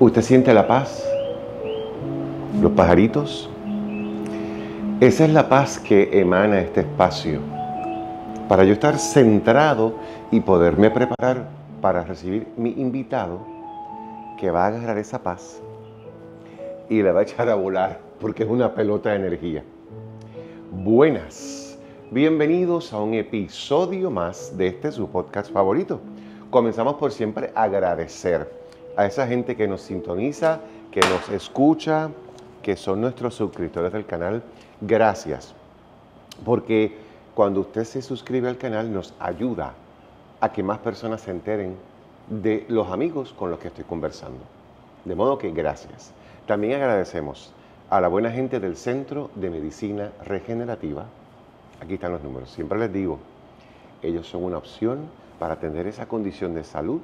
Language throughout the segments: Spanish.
¿Usted siente la paz? ¿Los pajaritos? Esa es la paz que emana este espacio para yo estar centrado y poderme preparar para recibir mi invitado que va a agarrar esa paz y la va a echar a volar porque es una pelota de energía. Buenas, bienvenidos a un episodio más de este su podcast favorito. Comenzamos por siempre agradecer a esa gente que nos sintoniza, que nos escucha, que son nuestros suscriptores del canal. Gracias, porque cuando usted se suscribe al canal nos ayuda a que más personas se enteren de los amigos con los que estoy conversando. De modo que gracias. También agradecemos a la buena gente del Centro de Medicina Regenerativa. Aquí están los números. Siempre les digo, ellos son una opción para atender esa condición de salud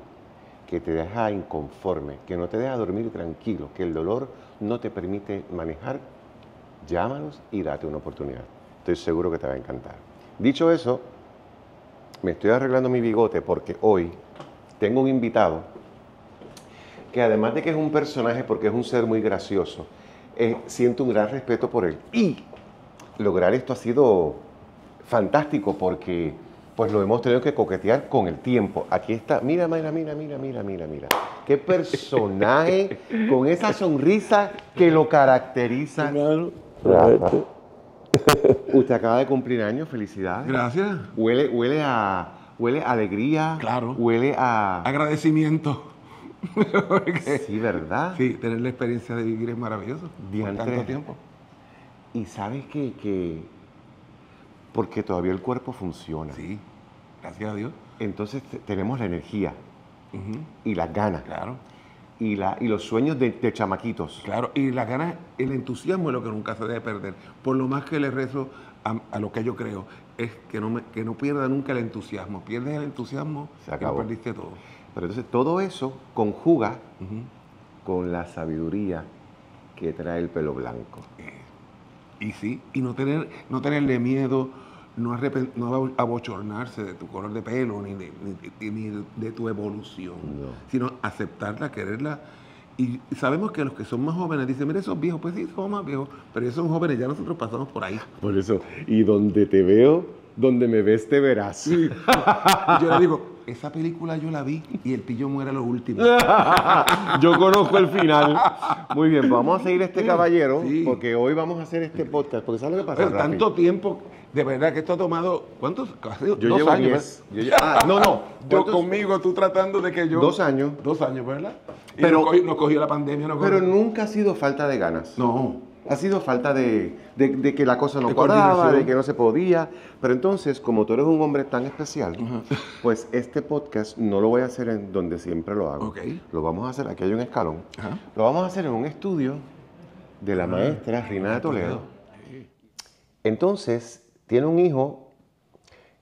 que te deja inconforme, que no te deja dormir tranquilo, que el dolor no te permite manejar, llámanos y date una oportunidad. Estoy seguro que te va a encantar. Dicho eso, me estoy arreglando mi bigote porque hoy tengo un invitado que además de que es un personaje porque es un ser muy gracioso, eh, siento un gran respeto por él. Y lograr esto ha sido fantástico porque pues lo hemos tenido que coquetear con el tiempo. Aquí está, mira, mira, mira, mira, mira, mira, mira. Qué personaje con esa sonrisa que lo caracteriza. Usted acaba de cumplir años, felicidades. Gracias. Huele, huele a, huele a alegría. Claro. Huele a agradecimiento. sí, ¿verdad? Sí, tener la experiencia de vivir es maravilloso. Por tanto tiempo. Y sabes que, que porque todavía el cuerpo funciona. Sí, gracias a Dios. Entonces tenemos la energía y las ganas. Claro. Y, la, y los sueños de, chamaquitos. Claro, y las ganas, el entusiasmo es lo que nunca se debe perder. Por lo más que le rezo a, lo que yo creo, es que no, me, que no pierda nunca el entusiasmo. Pierdes el entusiasmo, se acabó. perdiste todo. Pero entonces todo eso conjuga con la sabiduría que trae el pelo blanco. Eh, y sí, y no, tener, no tenerle miedo, no, no abochornarse de tu color de pelo ni de, ni, de tu evolución, sino aceptarla, quererla. Y sabemos que los que son más jóvenes dicen, mira, esos viejos, pues sí, son más viejos, pero ellos son jóvenes, ya nosotros pasamos por ahí. Por eso, y donde te veo, donde me ves, te verás. yo le digo, esa película yo la vi y el pillo muere lo último. yo conozco el final. Muy bien, vamos a seguir este caballero porque hoy vamos a hacer este podcast. Porque ¿sabes lo que pasa? tanto tiempo, de verdad que esto ha tomado, ¿cuántos? Yo dos llevo años. ah, no, no. Yo conmigo, tú tratando de que yo. Dos años. Dos años, ¿verdad? Y pero nos cogió, la pandemia. pero nunca ha sido falta de ganas. No ha sido falta de, que la cosa no cuadraba, de que no se podía. Pero entonces, como tú eres un hombre tan especial, pues este podcast no lo voy a hacer en donde siempre lo hago. Lo vamos a hacer, aquí hay un escalón. Lo vamos a hacer en un estudio de la maestra Rina de Toledo. Entonces, tiene un hijo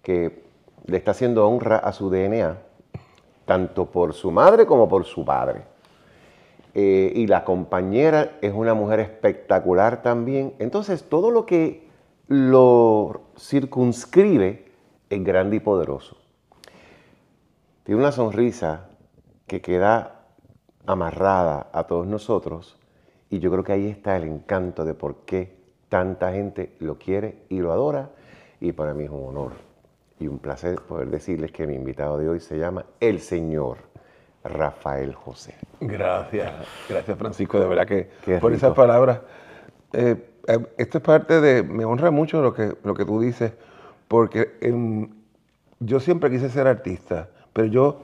que le está haciendo honra a su DNA, tanto por su madre como por su padre. Eh, y la compañera es una mujer espectacular también. Entonces, todo lo que lo circunscribe es grande y poderoso. Tiene una sonrisa que queda amarrada a todos nosotros y yo creo que ahí está el encanto de por qué tanta gente lo quiere y lo adora y para mí es un honor y un placer poder decirles que mi invitado de hoy se llama El Señor Rafael José. Gracias, gracias Francisco, de verdad que por esas palabras. Eh, eh, esto es parte de, me honra mucho lo que, lo que tú dices, porque yo siempre quise ser artista, pero yo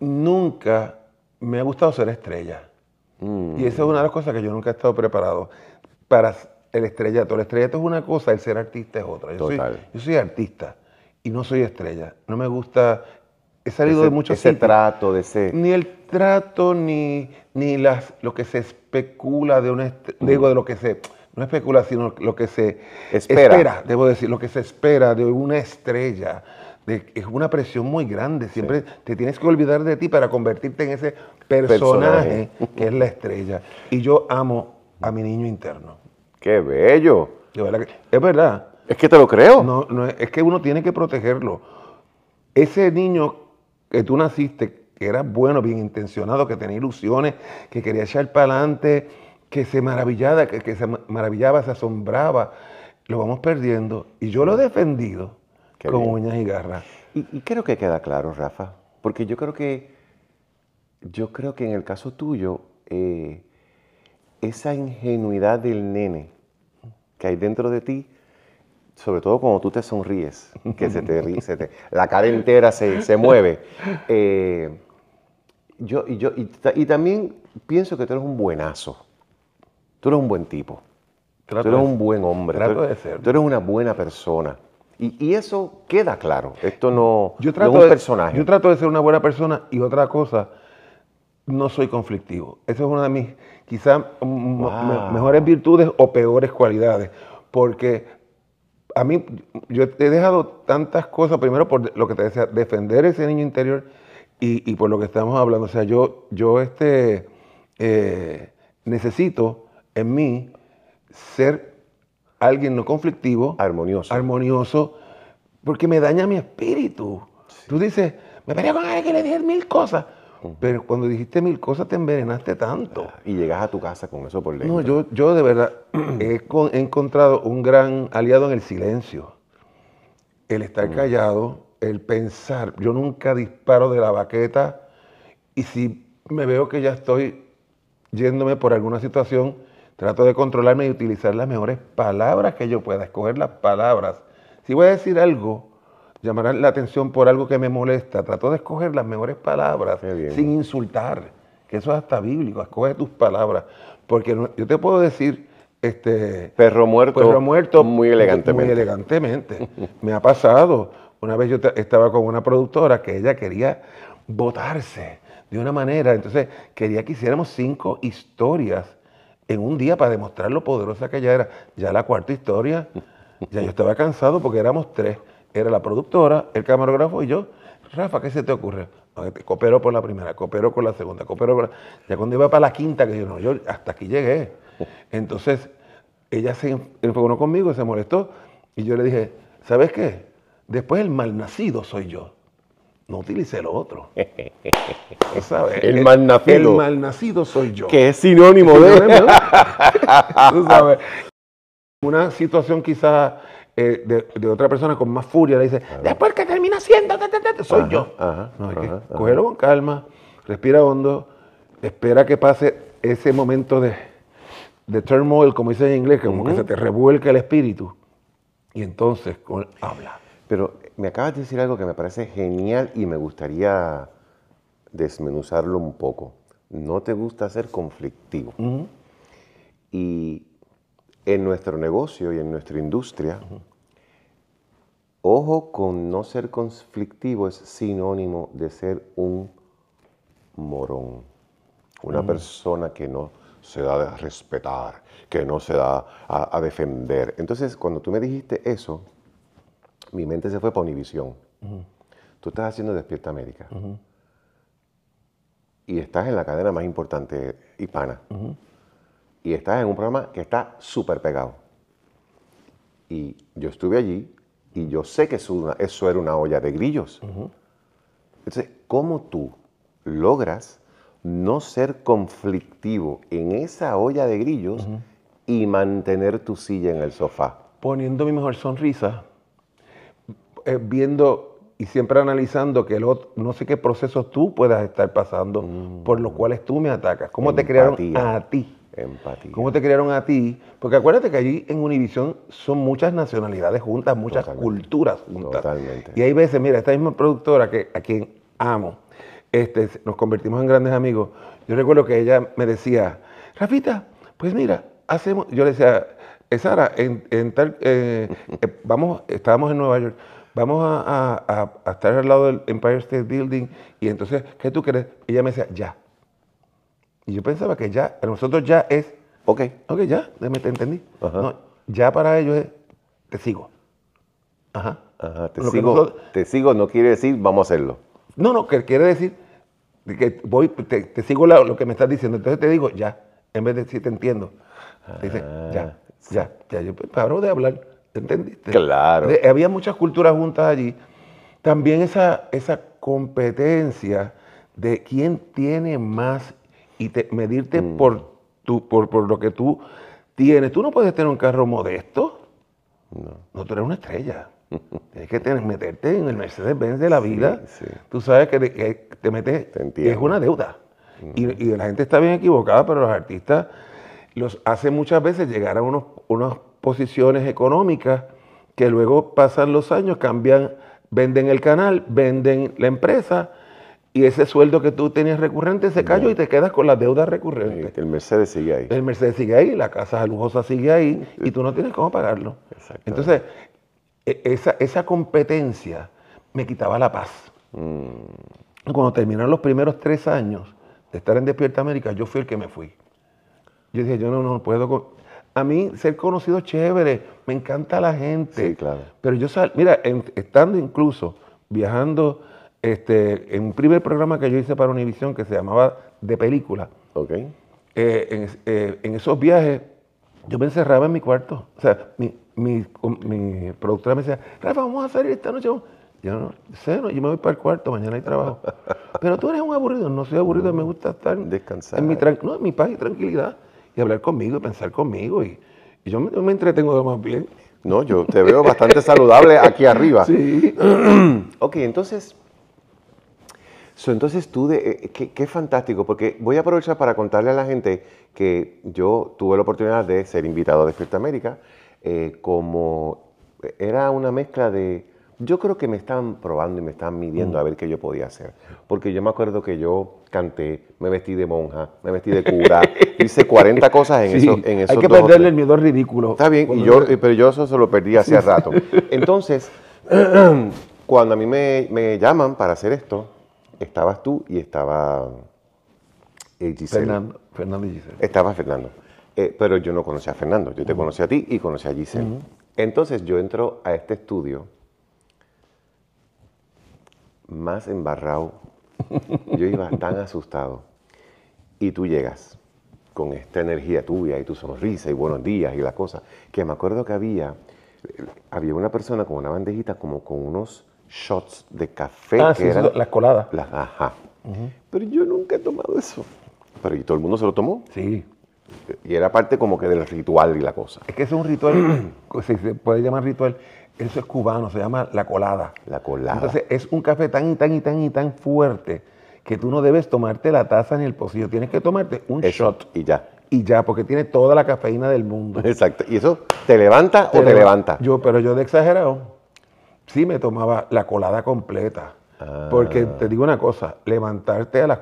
nunca me ha gustado ser estrella. Mm. Y esa es una de las cosas que yo nunca he estado preparado para el estrellato. El estrellato es una cosa, el ser artista es otra. Yo, Soy, yo soy artista y no soy estrella. No me gusta he salido de muchos ese trato, de ese... Ni el trato, ni, ni las, lo que se especula de una... Digo, de lo que se... No especula, sino lo que se espera. debo decir, lo que se espera de una estrella. es una presión muy grande. Siempre te tienes que olvidar de ti para convertirte en ese personaje, que es la estrella. Y yo amo a mi niño interno. ¡Qué bello! es verdad. Es que te lo creo. No, no, es que uno tiene que protegerlo. Ese niño que tú naciste, que era bueno, bien intencionado, que tenía ilusiones, que quería echar para adelante, que se maravillaba, que, se maravillaba, se asombraba, lo vamos perdiendo. Y yo lo he defendido con uñas y garras. Y, y, creo que queda claro, Rafa, porque yo creo que, yo creo que en el caso tuyo, eh, esa ingenuidad del nene que hay dentro de ti, sobre todo cuando tú te sonríes, que se te ríe, la cara entera se, mueve. Eh, yo, y, yo, y, también pienso que tú eres un buenazo. Tú eres un buen tipo. tú eres un buen hombre. Trato de ser. Tú eres una buena persona. Y, eso queda claro. Esto no, yo trato es un personaje. Yo trato de ser una buena persona y otra cosa, no soy conflictivo. Eso es una de mis quizás mejores virtudes o peores cualidades. Porque a mí, yo he dejado tantas cosas, primero por lo que te decía, defender ese niño interior y, por lo que estamos hablando. O sea, yo, yo este, eh, necesito en mí ser alguien no conflictivo. Armonioso. Armonioso, porque me daña mi espíritu. Tú dices, me peleé con alguien que le dije mil cosas. Pero cuando dijiste mil cosas te envenenaste tanto. Y llegas a tu casa con eso por dentro. No, yo, yo de verdad he, encontrado un gran aliado en el silencio. El estar callado, el pensar. Yo nunca disparo de la baqueta y si me veo que ya estoy yéndome por alguna situación, trato de controlarme y utilizar las mejores palabras que yo pueda, escoger las palabras. Si voy a decir algo, llamar la atención por algo que me molesta. Trato de escoger las mejores palabras sin insultar, que eso es hasta bíblico. Escoge tus palabras. Porque yo te puedo decir, este, perro muerto, perro muerto muy elegantemente. Muy elegantemente. me ha pasado. Una vez yo estaba con una productora que ella quería votarse de una manera, entonces quería que hiciéramos cinco historias en un día para demostrar lo poderosa que ella era. Ya la cuarta historia, ya yo estaba cansado porque éramos tres era la productora, el camarógrafo y yo. Rafa, ¿qué se te ocurre? Coopero por la primera, coopero con la segunda, coopero con la... Ya cuando iba para la quinta, que yo no, yo hasta aquí llegué. Entonces, ella se enfocó conmigo, se molestó, y yo le dije, ¿sabes qué? Después el malnacido soy yo. No utilice lo otro. ¿Sabes? El, malnacido. El malnacido soy yo. Que es sinónimo, de... ¿Tú sabes? Una situación quizás eh, de, otra persona con más furia, le dice, después que termina siendo, soy yo. no, hay que cogerlo con calma, respira hondo, espera que pase ese momento de, de turmoil, como dice en inglés, como que se te revuelca el espíritu, y entonces con, habla. Pero me acabas de decir algo que me parece genial y me gustaría desmenuzarlo un poco. No te gusta ser conflictivo. Y en nuestro negocio y en nuestra industria, ojo con no ser conflictivo es sinónimo de ser un morón, una persona que no se da a respetar, que no se da a, defender. Entonces, cuando tú me dijiste eso, mi mente se fue para Univisión. Tú estás haciendo Despierta América. Y estás en la cadena más importante hispana y estás en un programa que está súper pegado. Y yo estuve allí y yo sé que eso, era una olla de grillos. Entonces, ¿cómo tú logras no ser conflictivo en esa olla de grillos y mantener tu silla en el sofá? Poniendo mi mejor sonrisa, eh, viendo y siempre analizando que el otro, no sé qué procesos tú puedas estar pasando mm. por los cuales tú me atacas. ¿Cómo te crearon a ti? Empatía. ¿Cómo te crearon a ti? Porque acuérdate que allí en Univisión son muchas nacionalidades juntas, muchas culturas juntas. Totalmente. Y hay veces, mira, esta misma productora que, a quien amo, este, nos convertimos en grandes amigos. Yo recuerdo que ella me decía, Rafita, pues mira, hacemos, yo le decía, eh, Sara, en, tal, eh, eh, vamos, estábamos en Nueva York, vamos a, a, estar al lado del Empire State Building y entonces, ¿qué tú crees? Ella me decía, ya, y yo pensaba que ya, para nosotros ya es, ok, ok, ya, te entendí. No, ya para ellos es, te sigo. Ajá. Ajá te, sigo, te sigo no quiere decir vamos a hacerlo. No, no, que quiere decir que voy, te, sigo lo que me estás diciendo. Entonces te digo ya, en vez de decir te entiendo. Te dice, ya, ah, ya, ya. Yo paro de hablar, ¿entendiste? Claro. había muchas culturas juntas allí. También esa, esa competencia de quién tiene más y medirte mm. por, tu, por, por, lo que tú tienes. Tú no puedes tener un carro modesto. No. No, tú eres una estrella. Tienes que tener, meterte en el Mercedes-Benz de la vida. Tú sabes que, te, metes, es una deuda. y, y, la gente está bien equivocada, pero los artistas los hacen muchas veces llegar a unos, unas posiciones económicas que luego pasan los años, cambian, venden el canal, venden la empresa y ese sueldo que tú tenías recurrente se cayó y te quedas con las deudas recurrentes. el Mercedes sigue ahí. El Mercedes sigue ahí, la casa lujosa sigue ahí y tú no tienes cómo pagarlo. Entonces, e, esa, esa, competencia me quitaba la paz. Mm. Cuando terminaron los primeros tres años de estar en Despierta América, yo fui el que me fui. Yo dije, yo no, no puedo. A mí ser conocido es chévere, me encanta la gente. Sí, claro. Pero yo, sal, mira, estando incluso viajando este, en un primer programa que yo hice para Univision que se llamaba De Película. Ok. Eh, eh, en, esos viajes yo me encerraba en mi cuarto. O sea, mi, mi, productora me decía, Rafa, vamos a salir esta noche. Yo no sé, no, yo me voy para el cuarto, mañana hay trabajo. Pero tú eres un aburrido, no soy aburrido, me gusta estar Descansar. En mi, no, en mi paz y tranquilidad. Y hablar conmigo y pensar conmigo. Y, yo me, me, entretengo más bien. No, yo te veo bastante saludable aquí arriba. Sí. ok, entonces entonces tú, de, eh, qué, fantástico, porque voy a aprovechar para contarle a la gente que yo tuve la oportunidad de ser invitado a Despierta América, eh, como era una mezcla de, yo creo que me estaban probando y me estaban midiendo mm. a ver qué yo podía hacer, porque yo me acuerdo que yo canté, me vestí de monja, me vestí de cura, hice 40 cosas en, eso, en Hay que perderle el miedo ridículo. Está bien, y yo, pero yo eso se lo perdí hace rato. Entonces, cuando a mí me, me llaman para hacer esto, estabas tú y estaba eh, Giselle. Fernando, y Giselle. Estaba Fernando. Eh, pero yo no conocía a Fernando, yo te conocí a ti y conocí a Giselle. Entonces yo entro a este estudio más embarrado. Yo iba tan asustado. Y tú llegas con esta energía tuya y tu sonrisa y buenos días y la cosa, que me acuerdo que había, había una persona con una bandejita como con unos shots de café. Ah, que eran, las coladas. ajá. Pero yo nunca he tomado eso. Pero ¿y todo el mundo se lo tomó? Sí. Y era parte como que del ritual y la cosa. Es que es un ritual, se puede llamar ritual, eso es cubano, se llama la colada. La colada. Entonces es un café tan y tan y tan y tan fuerte que tú no debes tomarte la taza ni el pocillo, tienes que tomarte un shot. Y ya. Y ya, porque tiene toda la cafeína del mundo. Exacto. ¿Y eso te levanta o te levanta? Yo, pero yo de exagerado sí me tomaba la colada completa. Porque ah. te digo una cosa, levantarte a las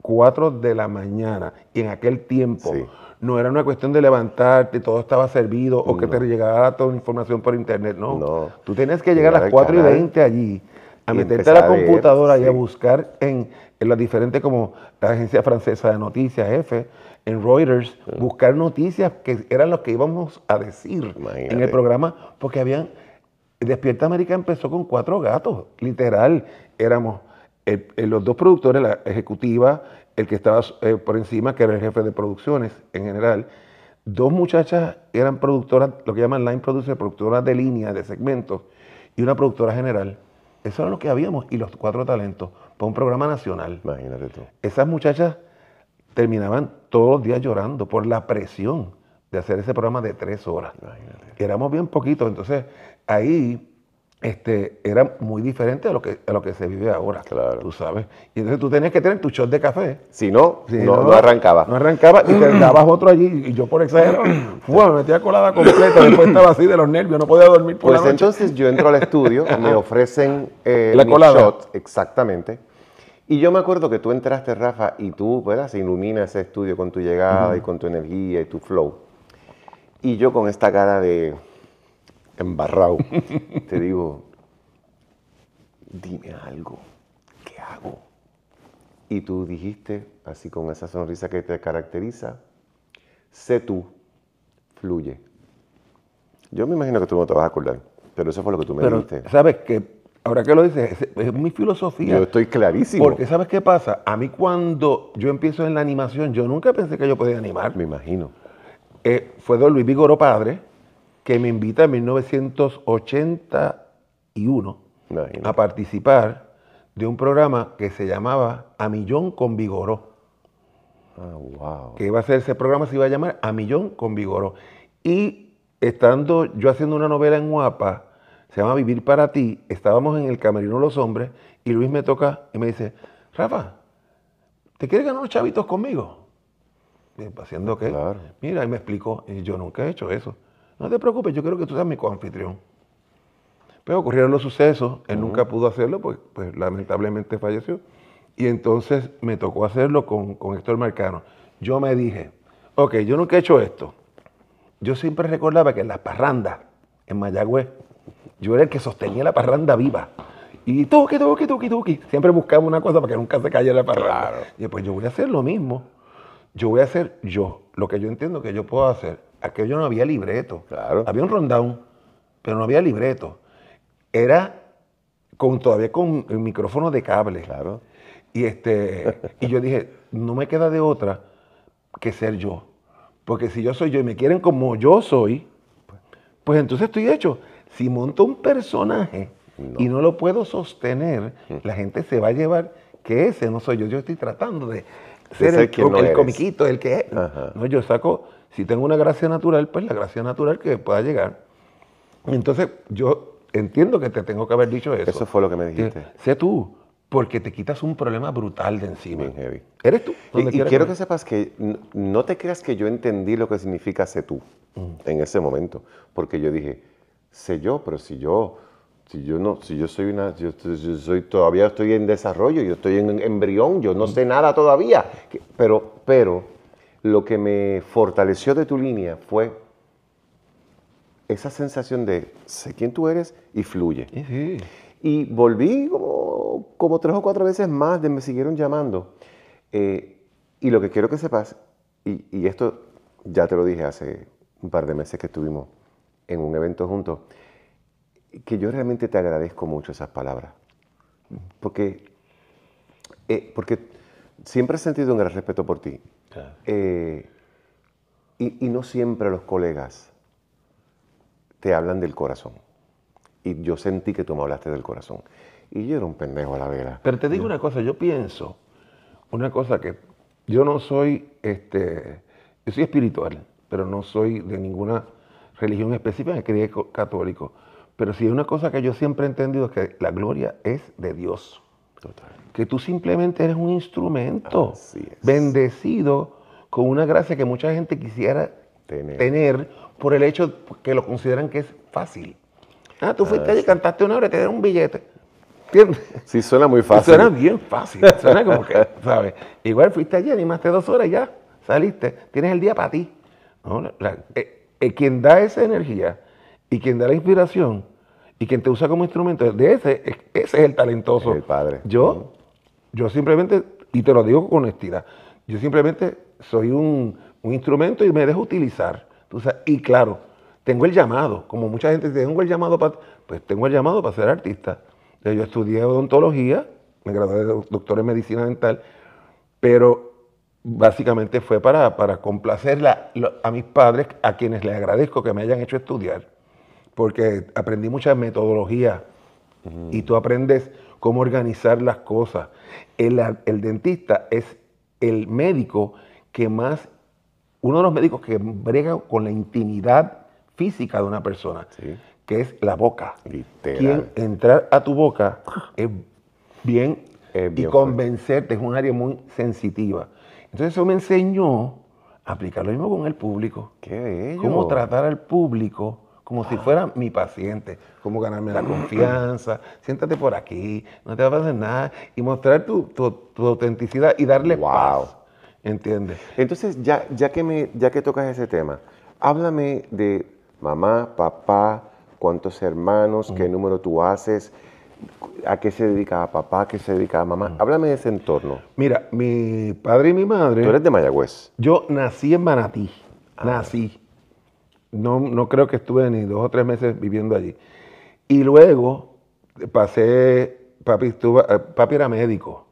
4 de la mañana y en aquel tiempo no era una cuestión de levantarte, todo estaba servido o que te llegara toda la información por internet, no. no. Tú tenías que llegar a las 4 y 20 allí, a meterte a la computadora y a buscar en, las diferentes, como la agencia francesa de noticias, F, en Reuters, buscar noticias que eran lo que íbamos a decir en el programa, porque habían Despierta América empezó con cuatro gatos, literal. Éramos los dos productores, la ejecutiva, el que estaba eh, por encima, que era el jefe de producciones en general. Dos muchachas eran productoras, lo que llaman line producers, productoras de línea, de segmentos, y una productora general. Eso era lo que habíamos, y los cuatro talentos, para un programa nacional. Imagínate tú. Esas muchachas terminaban todos los días llorando por la presión de hacer ese programa de tres horas. Imagínate. Éramos bien poquitos, entonces ahí este, era muy diferente a lo que, a lo que se vive ahora. Claro. Tú sabes. Y entonces tú tenías que tener tu shot de café. Si no, no, arrancaba. No arrancaba y te dabas otro allí. Y yo, por exagerado, me metía colada completa. Después estaba así de los nervios, no podía dormir por pues la noche. entonces yo entro al estudio, me ofrecen eh, la mi shot, exactamente. Y yo me acuerdo que tú entraste, Rafa, y tú, ¿verdad? Se ilumina ese estudio con tu llegada y con tu energía y tu flow. Y yo con esta cara de embarrado, te digo, dime algo, ¿qué hago? Y tú dijiste, así con esa sonrisa que te caracteriza, sé tú, fluye. Yo me imagino que tú no te vas a acordar, pero eso fue lo que tú me pero, dijiste. ¿Sabes que Ahora que lo dices, es, mi filosofía. Yo estoy clarísimo. Porque ¿sabes qué pasa? A mí cuando yo empiezo en la animación, yo nunca pensé que yo podía animar. Me imagino. Eh, fue Don Luis Vigoro Padre, que me invita en 1981 a participar de un programa que se llamaba A Millón con Vigoró. Ah, wow. Que iba a ser ese programa, se iba a llamar A Millón con Vigoró. Y estando yo haciendo una novela en Guapa, se llama Vivir para ti, estábamos en el Camerino Los Hombres y Luis me toca y me dice, Rafa, ¿te quieres ganar unos chavitos conmigo? ¿Haciendo qué? Claro. Mira, y me explicó, y yo nunca he hecho eso. No te preocupes, yo quiero que tú seas mi coanfitrión. Pero ocurrieron los sucesos, él nunca pudo hacerlo, pues, pues, lamentablemente falleció. Y entonces me tocó hacerlo con, con Héctor Marcano. Yo me dije, ok, yo nunca he hecho esto. Yo siempre recordaba que en las parrandas, en Mayagüez, yo era el que sostenía la parranda viva. Y toque, toque, toque, toque. Siempre buscaba una cosa para que nunca se cayera la parranda. Y pues yo voy a hacer lo mismo. Yo voy a hacer yo, lo que yo entiendo que yo puedo hacer. Aquello no había libreto. Claro. Había un rundown, pero no había libreto. Era con, todavía con el micrófono de cable. Claro. Y, este, y yo dije, no me queda de otra que ser yo. Porque si yo soy yo y me quieren como yo soy, pues entonces estoy hecho. Si monto un personaje y no lo puedo sostener, la gente se va a llevar que ese no soy yo. Yo estoy tratando de ser el, el comiquito, el que es. No, yo saco, si tengo una gracia natural, pues la gracia natural que pueda llegar. Entonces yo entiendo que te tengo que haber dicho eso. Eso fue lo que me dijiste. sé tú, porque te quitas un problema brutal de encima. Bien heavy. Eres tú. Y, quiero que, sepas que no te creas que yo entendí lo que significa sé tú mm. en ese momento, porque yo dije, sé yo, pero si yo, si yo no, si yo soy una, yo, soy todavía estoy en desarrollo, yo estoy en embrión, yo no sé nada todavía. Pero, pero lo que me fortaleció de tu línea fue esa sensación de sé quién tú eres y fluye. Y volví como, como, tres o cuatro veces más, de me siguieron llamando. Eh, y lo que quiero que sepas, y, y, esto ya te lo dije hace un par de meses que estuvimos en un evento juntos, que yo realmente te agradezco mucho esas palabras. Porque, eh, porque siempre he sentido un gran respeto por ti. Eh, y, y no siempre los colegas te hablan del corazón. Y yo sentí que tú me hablaste del corazón. Y yo era un pendejo a la vera. Pero te digo una cosa, yo pienso, una cosa que yo no soy, este, yo soy espiritual, pero no soy de ninguna religión específica, me crié católico. Pero sí hay una cosa que yo siempre he entendido, que la gloria es de Dios. Total. Que tú simplemente eres un instrumento bendecido con una gracia que mucha gente quisiera tener por el hecho que lo consideran que es fácil. Ah, tú fuiste allí, cantaste una hora y te dieron un billete. ¿Entiendes? Sí, suena muy fácil. Suena bien fácil. Suena como que, ¿sabes? Igual fuiste allí, animaste dos horas y ya, saliste. Tienes el día para ti. Eh, eh, quien da esa energía y quien da la inspiración y quien te usa como instrumento, de ese, ese es el talentoso. El padre. Yo, yo simplemente, y te lo digo con honestidad, yo simplemente soy un, un instrumento y me dejo utilizar y claro, tengo el llamado, como mucha gente tengo el llamado para, pues tengo el llamado para ser artista. Yo estudié odontología, me gradué de doctor en medicina dental, pero básicamente fue para, para complacer a mis padres, a quienes les agradezco que me hayan hecho estudiar, porque aprendí mucha metodología y tú aprendes cómo organizar las cosas. El, el dentista es el médico que más uno de los médicos que brega con la intimidad física de una persona, que es la boca. Quien entrar a tu boca es bien, y convencerte, es un área muy sensitiva. Entonces eso me enseñó a aplicar lo mismo con el público. Qué bello. Cómo tratar al público como si fuera mi paciente, cómo ganarme la confianza, siéntate por aquí, no te va a pasar nada, y mostrar tu, autenticidad y darle wow. paz. ¿Entiendes? Entonces, ya, ya, que me, ya que tocas ese tema, háblame de mamá, papá, cuántos hermanos, qué número tú haces, a qué se dedica papá, a qué se dedica mamá. Háblame de ese entorno. Mira, mi padre y mi madre. Tú eres de Mayagüez. Yo nací en Manatí. Ah. Nací. No, no creo que estuve ni dos o tres meses viviendo allí. Y luego pasé, papi, estuvo, eh, papi era médico.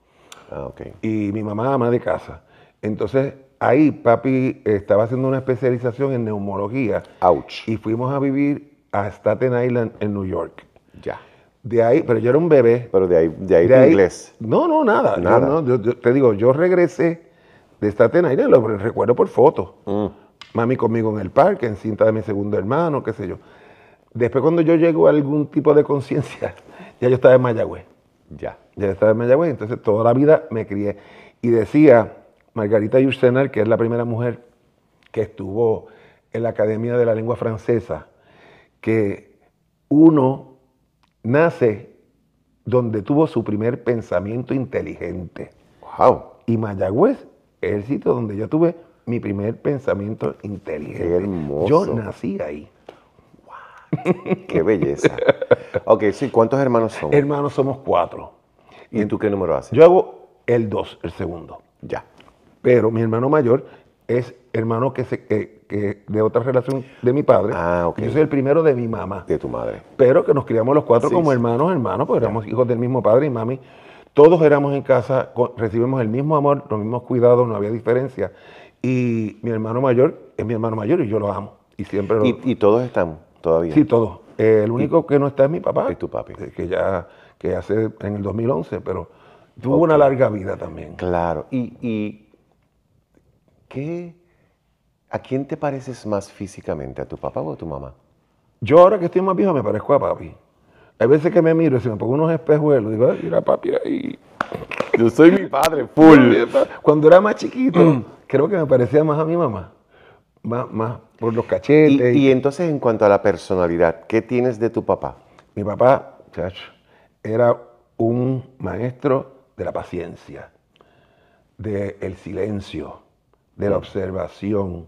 Ah, okay. Y mi mamá ama de casa. Entonces, ahí papi estaba haciendo una especialización en neumología. Ouch. Y fuimos a vivir a Staten Island, en New York. Ya. De ahí, pero yo era un bebé. Pero de ahí, de ahí, de inglés. No, no, nada. nada. te digo, yo regresé de esta Aire, lo recuerdo por foto. Mm. Mami conmigo en el parque, en cinta de mi segundo hermano, qué sé yo. Después cuando yo llego a algún tipo de conciencia, ya yo estaba en Mayagüez. Ya. Ya estaba en Mayagüez, entonces toda la vida me crié. Y decía Margarita Yursenar, que es la primera mujer que estuvo en la Academia de la Lengua Francesa, que uno nace donde tuvo su primer pensamiento inteligente. Wow. Y Mayagüez es el sitio donde yo tuve mi primer pensamiento inteligente. Qué hermoso. Yo nací ahí. ¡Qué belleza! ok, sí, ¿cuántos hermanos son? Hermanos somos cuatro. ¿Y, tú qué número haces? Yo hago el dos, el segundo. Ya. Pero mi hermano mayor es hermano que, se, que, de otra relación de mi padre. Ah, ok. Yo soy el primero de mi mamá. De tu madre. Pero que nos criamos los cuatro como hermanos, hermanos, porque éramos hijos del mismo padre y mami. Todos éramos en casa, recibimos el mismo amor, los mismos cuidados, no había diferencia. Y mi hermano mayor es mi hermano mayor y yo lo amo. Y siempre lo... ¿Y, todos están todavía? Sí, todos. el único que no está es mi papá. Es tu papi. Que ya, que hace en el 2011, pero tuvo una larga vida también. Claro. ¿Y, y qué, a quién te pareces más físicamente? ¿A tu papá o a tu mamá? Yo ahora que estoy más viejo me parezco a papi. Hay veces que me miro y se me pongo unos espejuelos, digo, mira papi ahí. Yo soy mi padre, full. Cuando era más chiquito, creo que me parecía más a mi mamá. Más, más por los cachetes. Y, entonces, en cuanto a la personalidad, ¿qué tienes de tu papá? Mi papá, chacho, era un maestro de la paciencia, del silencio, de la observación,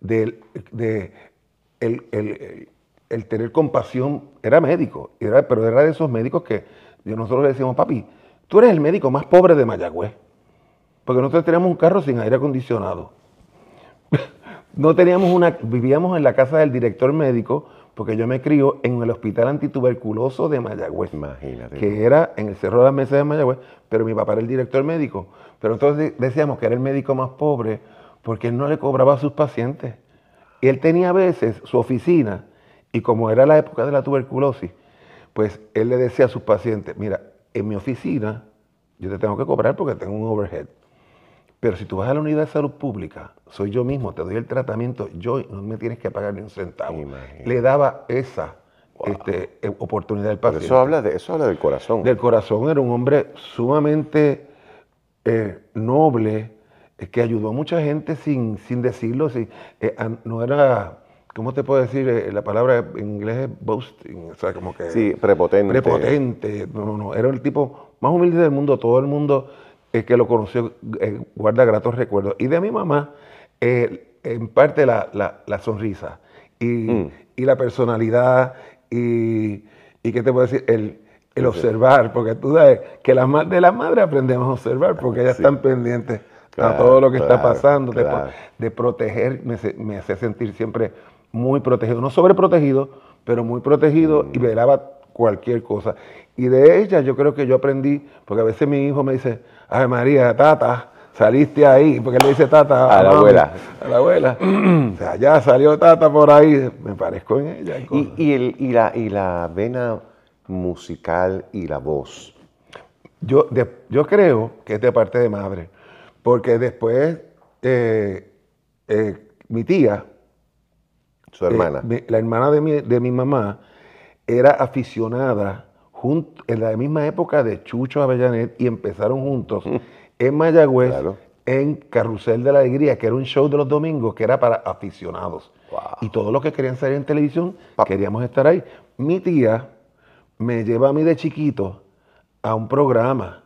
del de el, el tener compasión, era médico, era, pero era de esos médicos que nosotros le decíamos, papi, tú eres el médico más pobre de Mayagüez, porque nosotros teníamos un carro sin aire acondicionado. no teníamos una, vivíamos en la casa del director médico, porque yo me crío en el hospital antituberculoso de Mayagüez, Imagínate. que era en el Cerro de las Mesas de Mayagüez, pero mi papá era el director médico. Pero nosotros decíamos que era el médico más pobre porque él no le cobraba a sus pacientes. Él tenía a veces su oficina y como era la época de la tuberculosis, pues él le decía a sus pacientes, mira, en mi oficina yo te tengo que cobrar porque tengo un overhead. Pero si tú vas a la unidad de salud pública, soy yo mismo, te doy el tratamiento, yo no me tienes que pagar ni un centavo. Le daba esa este, eh, oportunidad al paciente. eso habla, de, eso habla del corazón. Del corazón, era un hombre sumamente eh, noble, eh, que ayudó a mucha gente sin, sin decirlo. no era ¿cómo te puedo decir? Eh, la palabra en inglés es boasting, o sea, como que... Sí, prepotente. Prepotente, no, no, no, era el tipo más humilde del mundo, todo el mundo eh, que lo conoció eh, guarda gratos recuerdos. Y de mi mamá, en parte la, sonrisa mm. y, la personalidad y, y, ¿qué te puedo decir? El, observar, porque tú sabes que las, de las madres aprendemos a observar, porque ellas están pendientes a todo lo que está pasando, de, proteger, me, me hace sentir siempre muy protegido, no sobreprotegido, pero muy protegido y velaba mm. cualquier cosa. Y de ella yo creo que yo aprendí, porque a veces mi hijo me dice, ay María, tata, saliste ahí, porque le dice tata a, la abuela. A la abuela. o sea, ya salió tata por ahí, me parezco en ella. Y, el, y, la, y la vena musical y la voz. Yo, yo creo que es de parte de madre, porque después eh, eh, mi tía, su hermana. la hermana de mi, de mi, mamá era aficionada junto, en la misma época de Chucho Avellanet y empezaron juntos en Mayagüez en Carrusel de la Alegría, que era un show de los domingos que era para aficionados. Y todos los que querían salir en televisión queríamos estar ahí. Mi tía me lleva a mí de chiquito a un programa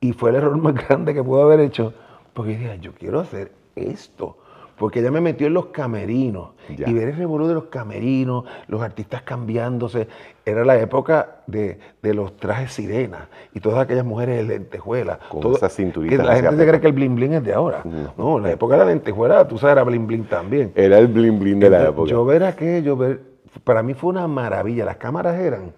y fue el error más grande que pudo haber hecho porque dije, yo quiero hacer esto porque ella me metió en los camerinos y ver el revuelo de los camerinos, los artistas cambiándose. Era la época de, los trajes sirena y todas aquellas mujeres de lentejuela. Con esa cinturita. la gente se cree que el bling bling es de ahora. No, la época de la lentejuela, tú sabes, era bling bling también. Era el bling bling de la época. Yo ver aquello, ver, para mí fue una maravilla. Las cámaras eran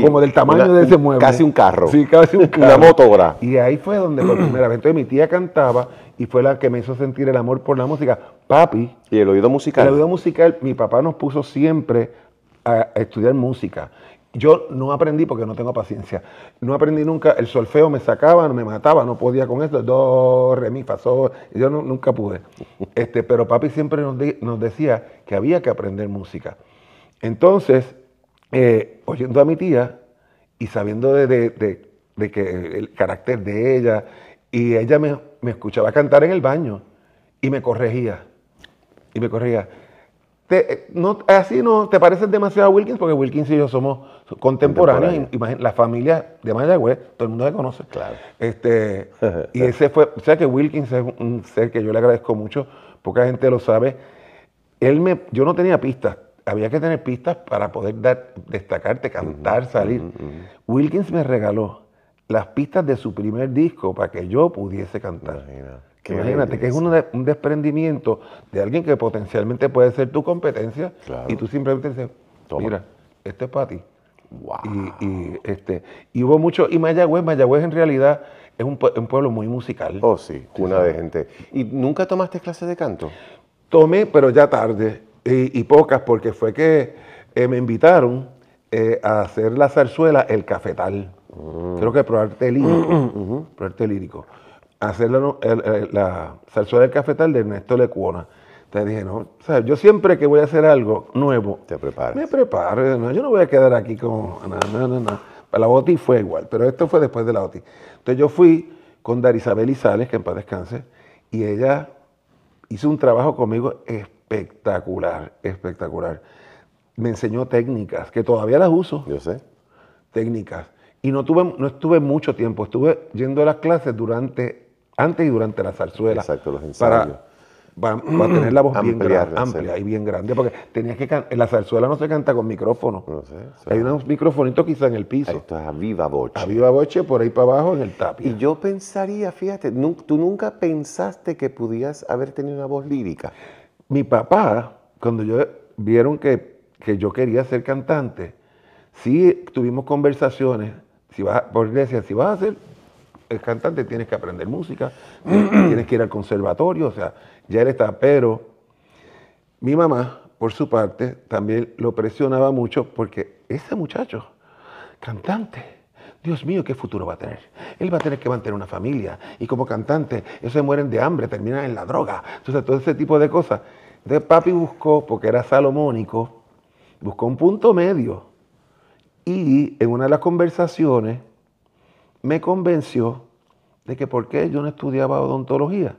como del tamaño de ese mueble. Casi un carro. Sí, casi un carro. Una motora. Y ahí fue donde por primera vez mi tía cantaba y fue la que me hizo sentir el amor por la música. Papi. ¿Y el oído musical? El oído musical, mi papá nos puso siempre a, estudiar música. Yo no aprendí porque no tengo paciencia. No aprendí nunca, el solfeo me sacaba, me mataba, no podía con esto, do, re, mi, fa, sol, yo nunca pude. Este, pero papi siempre nos, decía que había que aprender música. Entonces, eh, oyendo a mi tía y sabiendo de, que el carácter de ella, y ella me, me escuchaba cantar en el baño y me corregía. Y me corregía. Eh, no, así no te pareces demasiado a Wilkins porque Wilkins y yo somos contemporáneos. la familia de Mayagüez, todo el mundo se conoce. Claro. Este, y ese fue, o sea que Wilkins es un ser que yo le agradezco mucho, poca gente lo sabe. Él me, yo no tenía pistas, había que tener pistas para poder dar, destacarte, cantar, salir. Wilkins me regaló las pistas de su primer disco para que yo pudiese cantar. Imagínate que es un, desprendimiento de alguien que potencialmente puede ser tu competencia y tú simplemente dices, mira, este es para ti. Y, este, y hubo mucho, y Mayagüez, Mayagüez en realidad es un, pueblo muy musical. Oh, sí, una de gente. ¿Y nunca tomaste clases de canto? Tomé, pero ya tarde, y, pocas, porque fue que eh, me invitaron eh, a hacer la zarzuela El Cafetal. Mm. Creo que probarte lírico. probarte lírico hacer la, la zarzuela del cafetal de Ernesto Lecuona. Te dije, no, o sea, yo siempre que voy a hacer algo nuevo, Te preparas. me preparo. No, yo no voy a quedar aquí con nada, nada, nada. La OTI fue igual, pero esto fue después de la OTI. Entonces yo fui con Darisabel Isales, que en paz descanse, y ella hizo un trabajo conmigo espectacular, espectacular. Me enseñó técnicas, que todavía las uso. Yo sé. Técnicas. Y no, tuve, no estuve mucho tiempo, estuve yendo a las clases durante antes y durante la zarzuela. Exacto, los ensayos. Para, tener la voz bien grande, amplia y bien grande, porque tenías que en la zarzuela no se canta con micrófono. No sé, Hay unos microfonitos quizá en el piso. Esto es a viva voce. A viva voce por ahí para abajo en el tapio. Y yo pensaría, fíjate, tú nunca pensaste que pudieras haber tenido una voz lírica. Mi papá, cuando yo vieron que, que yo quería ser cantante, sí tuvimos conversaciones, si vas, si vas a ser el cantante, tienes que aprender música, tienes que ir al conservatorio, o sea, ya él está. Pero mi mamá, por su parte, también lo presionaba mucho porque ese muchacho, cantante, Dios mío, ¿qué futuro va a tener? Él va a tener que mantener una familia y como cantante, ellos se mueren de hambre, terminan en la droga. Entonces, todo ese tipo de cosas. Entonces, papi buscó, porque era salomónico, buscó un punto medio. Y en una de las conversaciones, me convenció de que por qué yo no estudiaba odontología,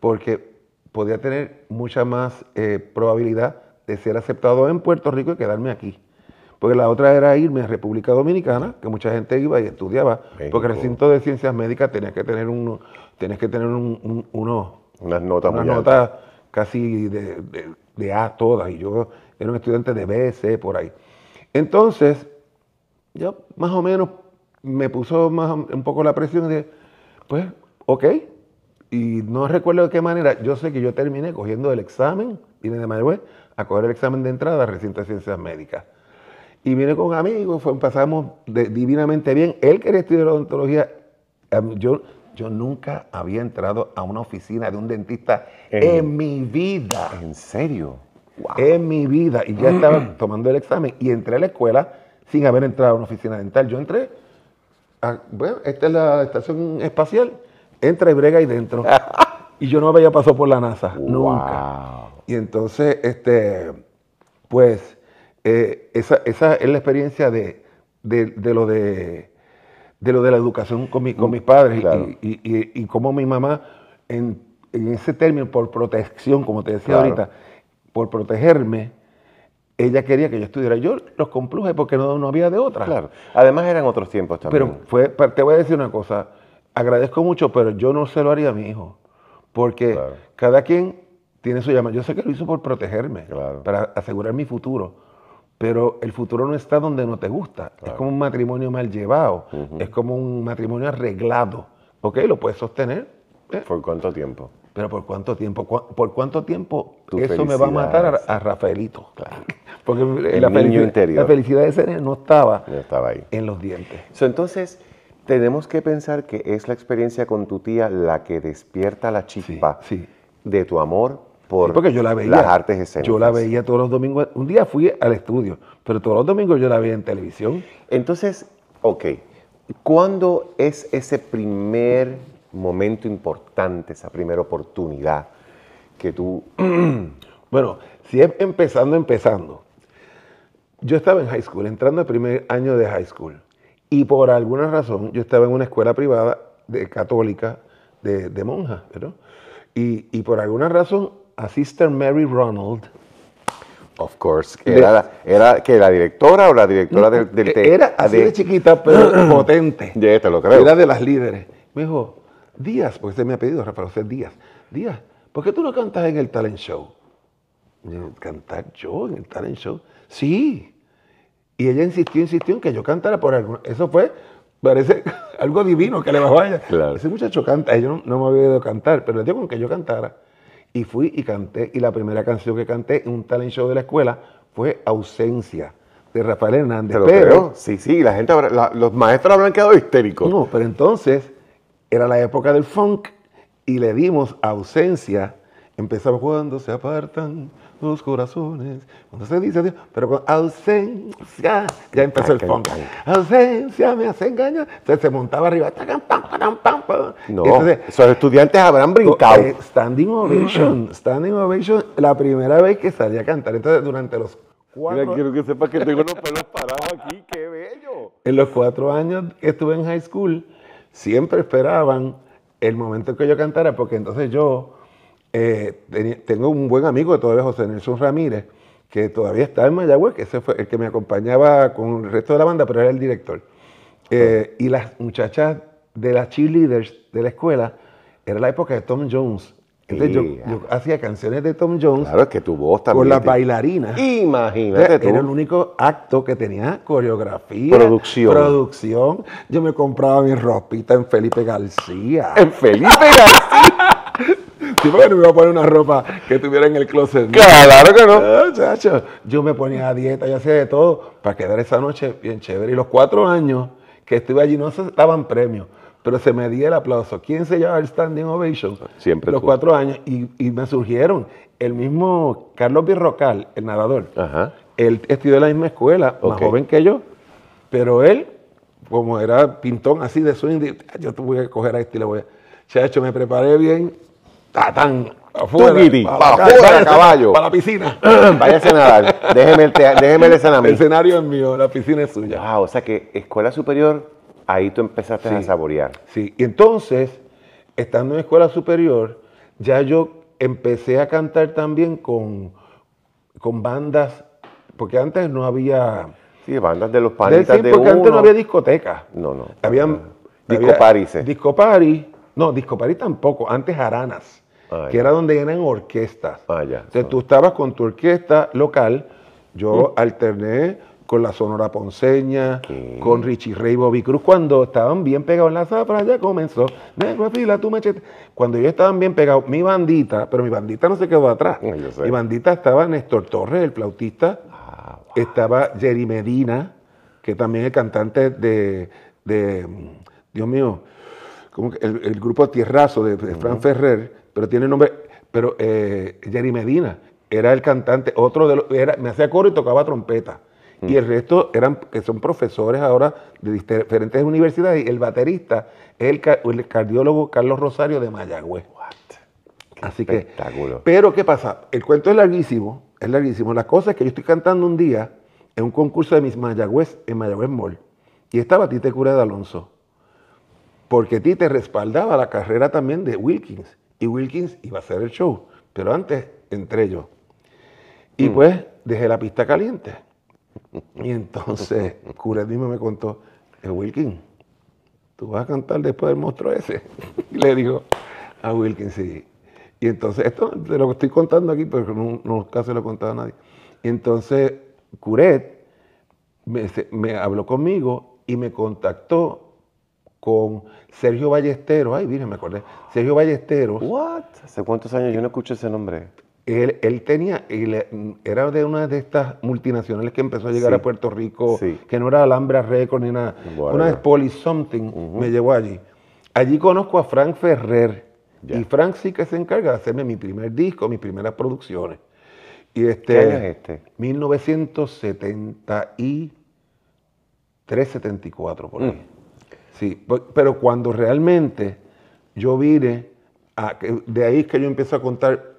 porque podía tener mucha más eh, probabilidad de ser aceptado en Puerto Rico y quedarme aquí. Porque la otra era irme a República Dominicana, que mucha gente iba y estudiaba, porque el recinto de ciencias médicas tenía que tener uno, tenías que tener un, uno, unas notas una nota casi de, de, A todas, y yo era un estudiante de B, C, por ahí. Entonces, yo más o menos me puso más, un poco la presión de, pues, ok. Y no recuerdo de qué manera, yo sé que yo terminé cogiendo el examen, vine de Mayagüez a coger el examen de entrada al recinto de ciencias médicas. Y vine con amigos, fue, pasamos divinamente bien. Él quería estudiar odontología. Yo, yo nunca había entrado a una oficina de un dentista en, mi vida. ¿En serio? En mi vida. Y ya estaba tomando el examen y entré a la escuela sin haber entrado a una oficina dental. Yo entré Ah, bueno, esta es la estación espacial, entra y brega ahí dentro. y yo no había pasado por la NASA, nunca. Y entonces, este, pues, eh, esa, es la experiencia de, lo de, de lo de la educación con, con mis padres y, y, como mi mamá, en, ese término, por protección, como te decía ahorita, por protegerme, ella quería que yo estudiara. Yo los compluje porque no, no había de otra. Claro. Además eran otros tiempos también. Pero fue, te voy a decir una cosa. Agradezco mucho, pero yo no se lo haría a mi hijo. Porque cada quien tiene su llamada. Yo sé que lo hizo por protegerme, para asegurar mi futuro. Pero el futuro no está donde no te gusta. Es como un matrimonio mal llevado. Es como un matrimonio arreglado. ¿Ok? Lo puedes sostener. ¿eh? ¿Por cuánto tiempo? Pero ¿por cuánto tiempo? ¿Por cuánto tiempo eso me va a matar a, Rafaelito? Claro. Porque la, felicidad, la, felicidad, de ese no estaba, estaba ahí. en los dientes. entonces, tenemos que pensar que es la experiencia con tu tía la que despierta la chispa de tu amor por porque yo la veía, las artes escénicas. Yo la veía todos los domingos. Un día fui al estudio, pero todos los domingos yo la veía en televisión. Entonces, ok, ¿cuándo es ese primer momento importante, esa primera oportunidad que tú... bueno, si es empezando, empezando. Yo estaba en high school, entrando al primer año de high school. Y por alguna razón, yo estaba en una escuela privada de católica de, de monjas, ¿verdad? Y, y, por alguna razón, a Sister Mary Ronald. Of course, que era, era que la directora o la directora del, del Era así de, chiquita, pero potente. Ya te lo creo. Era de las líderes. Me dijo, Díaz, porque se me ha pedido Rafael José Díaz. Díaz, ¿por qué tú no cantas en el talent show? ¿Cantar yo en el talent show? Sí. Y ella insistió, insistió en que yo cantara por algo. Eso fue, parece algo divino que le bajó a ella. Ese muchacho canta, ella no, me había oído cantar, pero le dio con que yo cantara. Y fui y canté, y la primera canción que canté en un talent show de la escuela fue Ausencia, de Rafael Hernández. pero, sí, sí, la gente, los maestros habrán quedado histéricos. No, pero entonces era la época del funk y le dimos Ausencia. Empezaba cuando se apartan los corazones. Cuando se dice Dios, pero con ausencia, ya empezó el funk. Ausencia me hace engañar. Entonces se montaba arriba. No, esos estudiantes habrán brincado. Eh, standing ovation, standing ovation, la primera vez que salí a cantar. Entonces durante los cuatro... Mira, quiero que sepas que tengo los pelos parados aquí, qué bello. En los cuatro años que estuve en high school, siempre esperaban el momento que yo cantara, porque entonces yo eh, tengo un buen amigo todavía, José Nelson Ramírez, que todavía está en Mayagüez, que ese fue el que me acompañaba con el resto de la banda, pero era el director. Eh, y las muchachas de las cheerleaders de la escuela, era la época de Tom Jones. Entonces yo, hacía canciones de Tom Jones. Claro, que tu voz también. Con las bailarinas. Imagínate tú. Era el único acto que tenía coreografía. Producción. Producción. Yo me compraba mi ropita en Felipe García. En Felipe García. Sí, porque no me iba a poner una ropa que tuviera en el closet. Claro que no. Ah, chacho. Yo me ponía a dieta y hacía de todo para quedar esa noche bien chévere. Y los cuatro años que estuve allí no se daban premios, pero se me dio el aplauso. ¿Quién se lleva el standing ovation? Siempre. Los cuatro años. Y, me surgieron. El mismo Carlos Birrocal, el nadador. Ajá. Él estudió en la misma escuela, más joven que yo, pero él, como era pintón así de swing, yo tuve que coger a este y le voy a. Chacho, me preparé bien tatán, afuera, para, caballo. Para la piscina. Váyase a nadar. Déjeme el, déjeme el escenario. El escenario es mío, la piscina es suya. Ah, o sea que escuela superior, ahí tú empezaste a saborear. Sí, y entonces, estando en escuela superior, ya yo empecé a cantar también con, con bandas, porque antes no había... Sí, bandas de los panitas de Porque antes no había discoteca. No, no. Habían... Disco Paris. Disco Paris no, Disco Party tampoco, antes Aranas, ah, que era donde eran orquestas. Ah, Entonces tú estabas con tu orquesta local, yo mm. alterné con la Sonora Ponceña, con Richie Ray Bobby Cruz, cuando estaban bien pegados en la zafra, ya comenzó, negro fila, tu machete. Cuando ellos estaban bien pegados, mi bandita, pero mi bandita no se quedó atrás. Mi bandita estaba Néstor Torres, el flautista, ah, estaba Jerry Medina, que también es cantante de, de Dios mío, el, grupo Tierrazo de, Fran Ferrer, pero tiene nombre, pero eh, Jerry Medina era el cantante, otro de los, me hacía coro y tocaba trompeta. Y el resto eran, que son profesores ahora de diferentes universidades, y el baterista es el, cardiólogo Carlos Rosario de Mayagüez. Así que, pero ¿qué pasa? El cuento es larguísimo, es larguísimo. La cosa es que yo estoy cantando un día en un concurso de mis Mayagüez, en Mayagüez Mall, y estaba Tite Cura de Alonso porque Tite respaldaba la carrera también de Wilkins y Wilkins iba a hacer el show, pero antes entré yo. Y mm. pues dejé la pista caliente. Y entonces Curet mismo me contó, eh, Wilkins, tú vas a cantar después del monstruo ese. y le dijo a Wilkins, sí. Y entonces, esto de lo que estoy contando aquí, pero no, no casi lo he contado a nadie. Y entonces Curet me, me habló conmigo y me contactó con Sergio Ballesteros. Ay, mire, me acordé. Sergio Ballesteros. ¿What? ¿Hace cuántos años yo no escucho ese nombre? Él, él tenía, era de una de estas multinacionales que empezó a llegar a Puerto Rico, que no era Alhambra Records ni nada. Una de Poly Something me llevó allí. Allí conozco a Frank Ferrer, Y Frank sí que se encarga de hacerme mi primer disco, mis primeras producciones. Y este, ¿Qué año es este? 1973, 74, por ahí. Mm. Sí, pero cuando realmente yo vine, a, de ahí es que yo empiezo a contar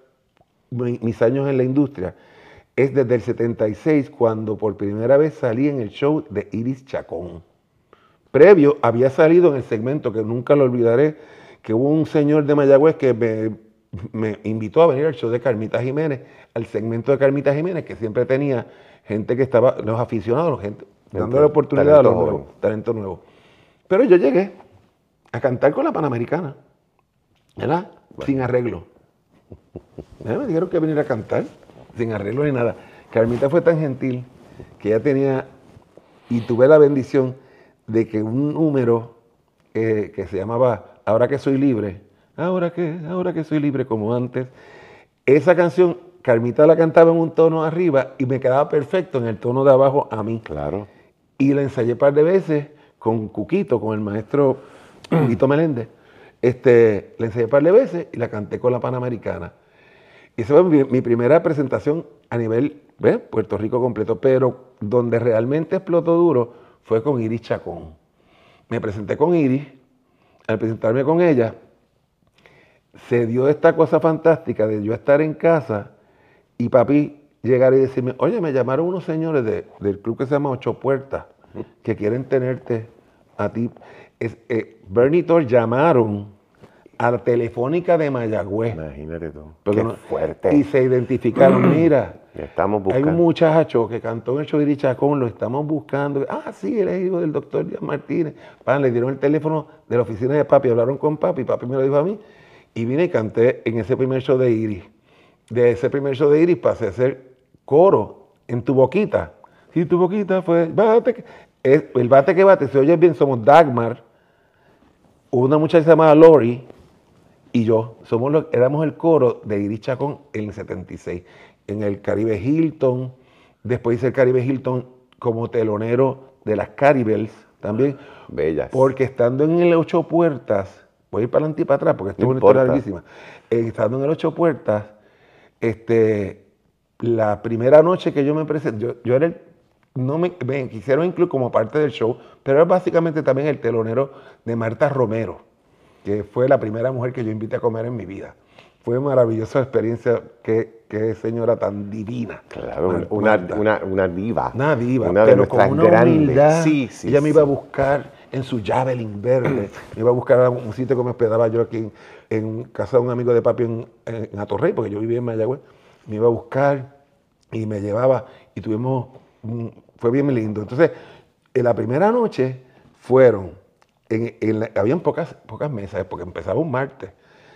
mis años en la industria, es desde el 76 cuando por primera vez salí en el show de Iris Chacón. Previo había salido en el segmento que nunca lo olvidaré, que hubo un señor de Mayagüez que me, invitó a venir al show de Carmita Jiménez, al segmento de Carmita Jiménez, que siempre tenía gente que estaba, los aficionados, gente, dándole oportunidad a los nuevos, talento nuevo. Pero yo llegué a cantar con la Panamericana, ¿verdad? Sin arreglo. Me dijeron que venir a cantar sin arreglo ni nada. Carmita fue tan gentil que ella tenía, y tuve la bendición de que un número eh, que se llamaba Ahora que soy libre, ahora que, ahora que soy libre como antes, esa canción Carmita la cantaba en un tono arriba y me quedaba perfecto en el tono de abajo a mí. Claro. Y la ensayé un par de veces con Cuquito, con el maestro Cuquito Meléndez. Este, la ensayé un par de veces y la canté con la Panamericana. Y esa fue mi, primera presentación a nivel Puerto Rico completo, pero donde realmente explotó duro fue con Iris Chacón. Me presenté con Iris, al presentarme con ella, se dio esta cosa fantástica de yo estar en casa y papi llegar y decirme, oye, me llamaron unos señores del club que se llama Ocho Puertas, que quieren tenerte a ti. Es, eh, Bernie llamaron a la telefónica de Mayagüez. Imagínate tú. Qué fuerte. Y se identificaron, mira, estamos hay un muchacho que cantó en el show de Chacón, lo estamos buscando. Ah, sí, él es hijo del doctor Díaz Martínez. Pan, le dieron el teléfono de la oficina de papi, hablaron con papi, papi me lo dijo a mí. Y vine y canté en ese primer show de Iris. De ese primer show de Iris pasé a hacer coro en tu boquita. Si tu boquita fue, bate, el bate que bate, se oye bien, somos Dagmar, una muchacha llamada Lori, y yo somos los, éramos el coro de Iris Chacón en el 76, en el Caribe Hilton. Después hice el Caribe Hilton como telonero de las Caribels también. Bellas. Porque estando en el Ocho Puertas, voy a ir para adelante y para atrás porque esto es una historia larguísima. Eh, estando en el Ocho Puertas, este, la primera noche que yo me presenté, yo, yo era el, no me, me, quisieron incluir como parte del show, pero era básicamente también el telonero de Marta Romero que fue la primera mujer que yo invité a comer en mi vida. Fue maravillosa experiencia, qué, qué señora tan divina. Claro, una, una, una, diva. Una diva, una de pero con una humildad. Sí, sí, ella me iba a buscar en su Javelin verde, me iba a buscar a un sitio que me hospedaba yo aquí en, casa de un amigo de papi en, en Atorrey, porque yo vivía en Mayagüez. Me iba a buscar y me llevaba y tuvimos, fue bien lindo. Entonces, en la primera noche fueron habían pocas, pocas mesas, porque empezaba un martes.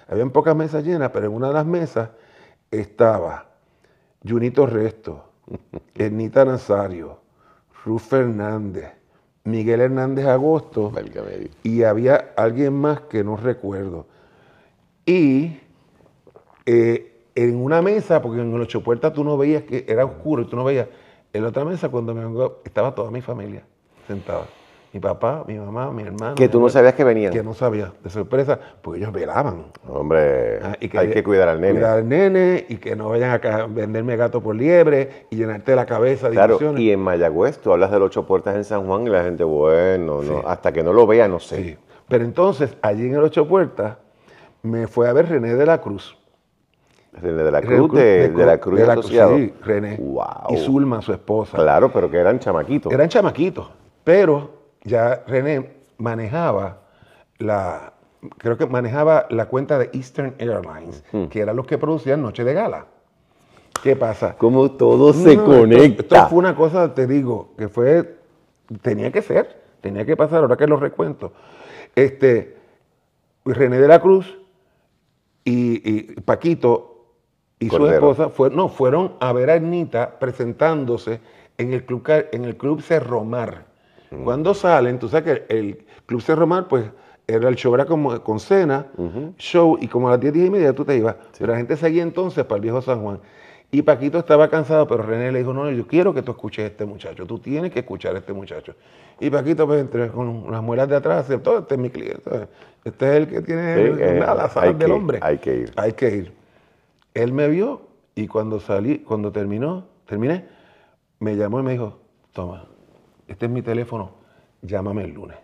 Habían pocas mesas llenas, pero en una de las mesas estaba Junito Resto, Ernita Nazario, Ruth Fernández, Miguel Hernández Agosto y había alguien más que no recuerdo. Y eh, en una mesa, porque en el ocho puertas tú no veías que era oscuro y tú no veías, en la otra mesa cuando me vengo estaba toda mi familia sentada mi papá, mi mamá, mi hermano. Que tú no sabías que venían. Que no sabía, de sorpresa, porque ellos velaban. Hombre, ah, hay que cuidar al nene. Cuidar al nene y que no vayan a venderme gato por liebre y llenarte la cabeza de Claro, y en Mayagüez tú hablas del ocho puertas en San Juan y la gente, bueno, no, hasta que no lo vea, no sé. Sí. Pero entonces, allí en el ocho puertas, me fue a ver René de la Cruz. René de la Cruz, de, la Cruz de la Cruz, sí, René. Y Zulma, su esposa. Claro, pero que eran chamaquitos. Eran chamaquitos, pero ya René manejaba la, creo que manejaba la cuenta de Eastern Airlines, mm. que era los que producían Noche de Gala. ¿Qué pasa? Como todo se conecta. Esto, fue una cosa, te digo, que fue, tenía que ser, tenía que pasar, ahora que lo recuento. Este, René de la Cruz y, Paquito y su esposa no, fueron a ver a Ernita presentándose en el club, en el club Cerromar cuando salen, tú sabes que el Club Cerro Mar, pues era el show era como con cena, show, y como a las 10, 10 y media tú te ibas. Pero la gente seguía entonces para el viejo San Juan. Y Paquito estaba cansado, pero René le dijo, no, yo quiero que tú escuches a este muchacho, tú tienes que escuchar a este muchacho. Y Paquito, pues, entre con las muelas de atrás, aceptó, este es mi cliente, este es el que tiene eh, nada, sabes del hombre. Hay que ir. Hay que ir. Él me vio y cuando salí, cuando terminó, terminé, me llamó y me dijo, toma, este es mi teléfono, llámame el lunes.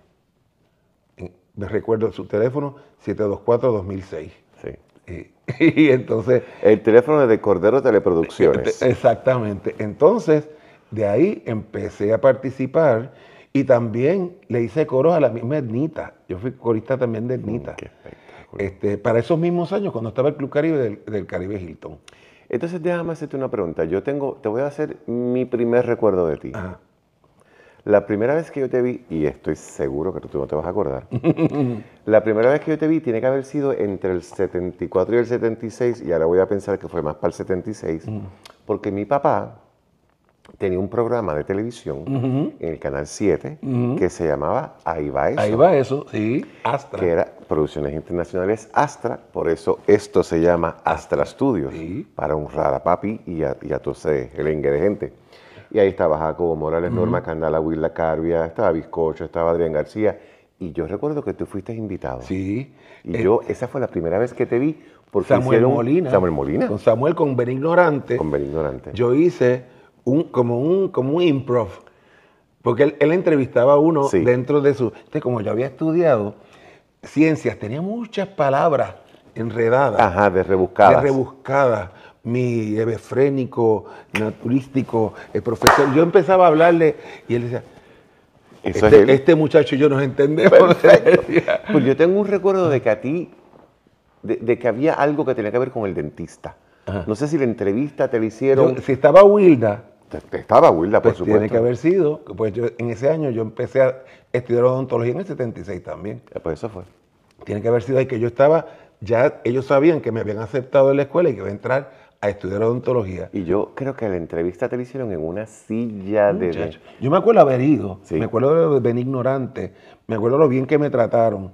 Me recuerdo su teléfono, 724-2006. Sí. Y, entonces... El teléfono de Cordero Teleproducciones. Exactamente. Entonces, de ahí empecé a participar y también le hice coros a la misma Ednita. Yo fui corista también de Ednita. Mm, este, para esos mismos años, cuando estaba el Club Caribe del, Caribe Hilton. Entonces, déjame hacerte una pregunta. Yo tengo, te voy a hacer mi primer recuerdo de ti. Ajá. La primera vez que yo te vi, y estoy seguro que tú no te vas a acordar, la primera vez que yo te vi tiene que haber sido entre el 74 y el 76, y ahora voy a pensar que fue más para el 76, porque mi papá tenía un programa de televisión en el Canal 7 que se llamaba Ahí va eso. Ahí va eso, sí, Astra. Que era Producciones Internacionales Astra, por eso esto se llama Astra Studios, para honrar a papi y a, y a elengue de gente. Y ahí estaba Jacobo Morales, Norma Candala, Willa Carbia, estaba Bizcocho, estaba Adrián García. Y yo recuerdo que tú fuiste invitado. Sí. Y yo, esa fue la primera vez que te vi. Porque Samuel Molina. Samuel Molina. Con Samuel, con Ben Ignorante. Con Ben Ignorante. Yo hice un, como, un, como un improv. Porque él, entrevistaba a uno dentro de su... Entonces, como yo había estudiado ciencias, tenía muchas palabras enredadas. Ajá, de rebuscadas. De rebuscadas mi hebefrénico, naturístico, el profesor. Yo empezaba a hablarle y él decía, este, este, muchacho y yo nos entendemos. pues yo tengo un recuerdo de que a ti, de, que había algo que tenía que ver con el dentista. No sé si la entrevista te la hicieron. si estaba Wilda. Estaba Wilda, por pues supuesto. Tiene que haber sido. Pues yo, en ese año yo empecé a estudiar odontología en el 76 también. Pues eso fue. Tiene que haber sido ahí que yo estaba, ya ellos sabían que me habían aceptado en la escuela y que iba a entrar a estudiar odontología. Y yo creo que la entrevista te la hicieron en una silla de... Yo me acuerdo haber ido, me acuerdo de Ben Ignorante, me acuerdo lo bien que me trataron.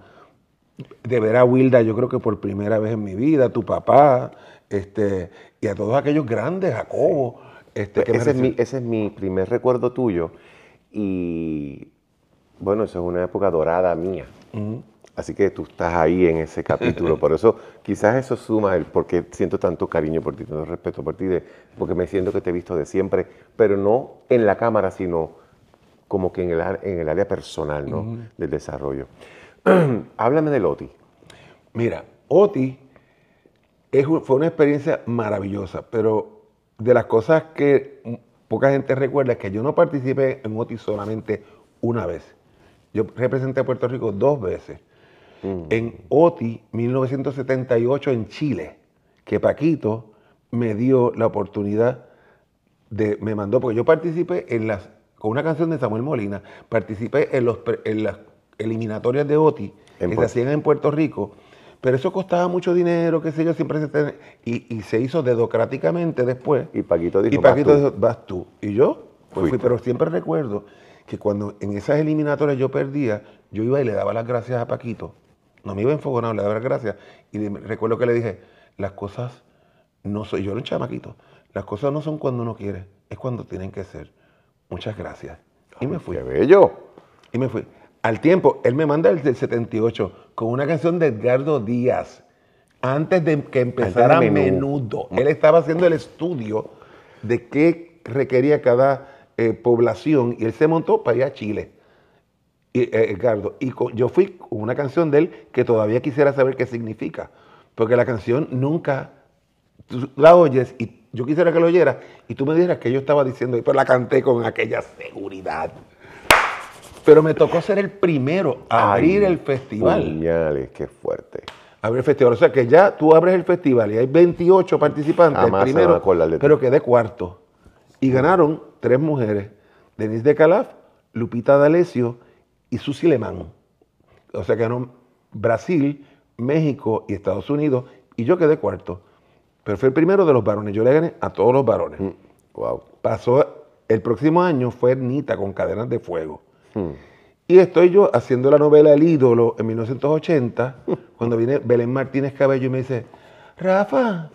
De ver a Wilda, yo creo que por primera vez en mi vida, tu papá, este, y a todos aquellos grandes, Jacobo. Este, que ese, es mi, ese es mi primer recuerdo tuyo. Y bueno, eso es una época dorada mía. Así que tú estás ahí en ese capítulo. Por eso quizás eso suma el por qué siento tanto cariño por ti, tanto respeto por ti, porque me siento que te he visto de siempre, pero no en la cámara, sino como que en el, en el área personal ¿no? del desarrollo. Háblame del OTI. Mira, OTI es, fue una experiencia maravillosa, pero de las cosas que poca gente recuerda es que yo no participé en OTI solamente una vez. Yo representé a Puerto Rico dos veces en OTI 1978 en Chile, que Paquito me dio la oportunidad de, me mandó, porque yo participé en las, con una canción de Samuel Molina, participé en, los, en las eliminatorias de OTI que se hacían en Puerto Rico, pero eso costaba mucho dinero, qué sé yo, siempre se y, se hizo dedocráticamente después. Y Paquito dijo, y Paquito vas tú. dijo, vas tú. Y yo, pues fui, pero siempre recuerdo que cuando en esas eliminatorias yo perdía, yo iba y le daba las gracias a Paquito no me iba enfogonado, le daba las gracias. Y recuerdo que le dije, las cosas no son, yo era un chamaquito, las cosas no son cuando uno quiere, es cuando tienen que ser. Muchas gracias. Y me fui. ¡Qué bello! Y me fui. Al tiempo, él me manda el del 78 con una canción de Edgardo Díaz, antes de que empezara Menudo. Él estaba haciendo el estudio de qué requería cada eh, población y él se montó para ir a Chile y, eh, Edgardo. Y yo fui con una canción de él que todavía quisiera saber qué significa. Porque la canción nunca, tú la oyes y yo quisiera que lo oyera y tú me dijeras que yo estaba diciendo, pero la canté con aquella seguridad. Pero me tocó ser el primero a abrir el festival. Puñales, qué fuerte. Abrir el festival. O sea que ya tú abres el festival y hay 28 participantes. el primero, pero quedé cuarto. Y ganaron tres mujeres. Denise de Calaf, Lupita D'Alessio y Susi Lemán. O sea, ganó Brasil, México y Estados Unidos y yo quedé cuarto. Pero fue el primero de los varones. Yo le gané a todos los varones. Mm, wow. Pasó, el próximo año fue Nita con Cadenas de Fuego. Mm. Y estoy yo haciendo la novela El ídolo en 1980, cuando viene Belén Martínez Cabello y me dice, Rafa,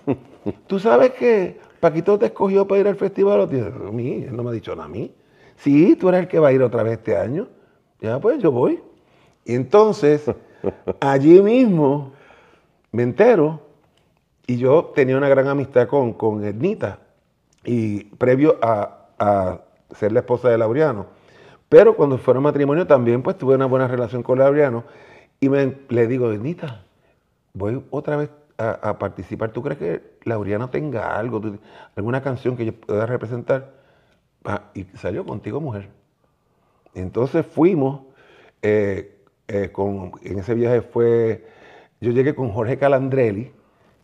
tú sabes que Paquito te escogió para ir al festival. A mí, él no me ha dicho nada a mí. Sí, tú eres el que va a ir otra vez este año. Ya, pues yo voy. Y entonces, allí mismo, me entero, y yo tenía una gran amistad con, con Ednita, y previo a, a ser la esposa de Laureano. Pero cuando fueron matrimonio también, pues tuve una buena relación con Laureano, y me, le digo, Ednita, voy otra vez a, participar. ¿Tú crees que Laureano tenga algo, alguna canción que yo pueda representar? Ah, y salió contigo, mujer. Entonces fuimos, eh, eh, con, en ese viaje fue, yo llegué con Jorge Calandrelli,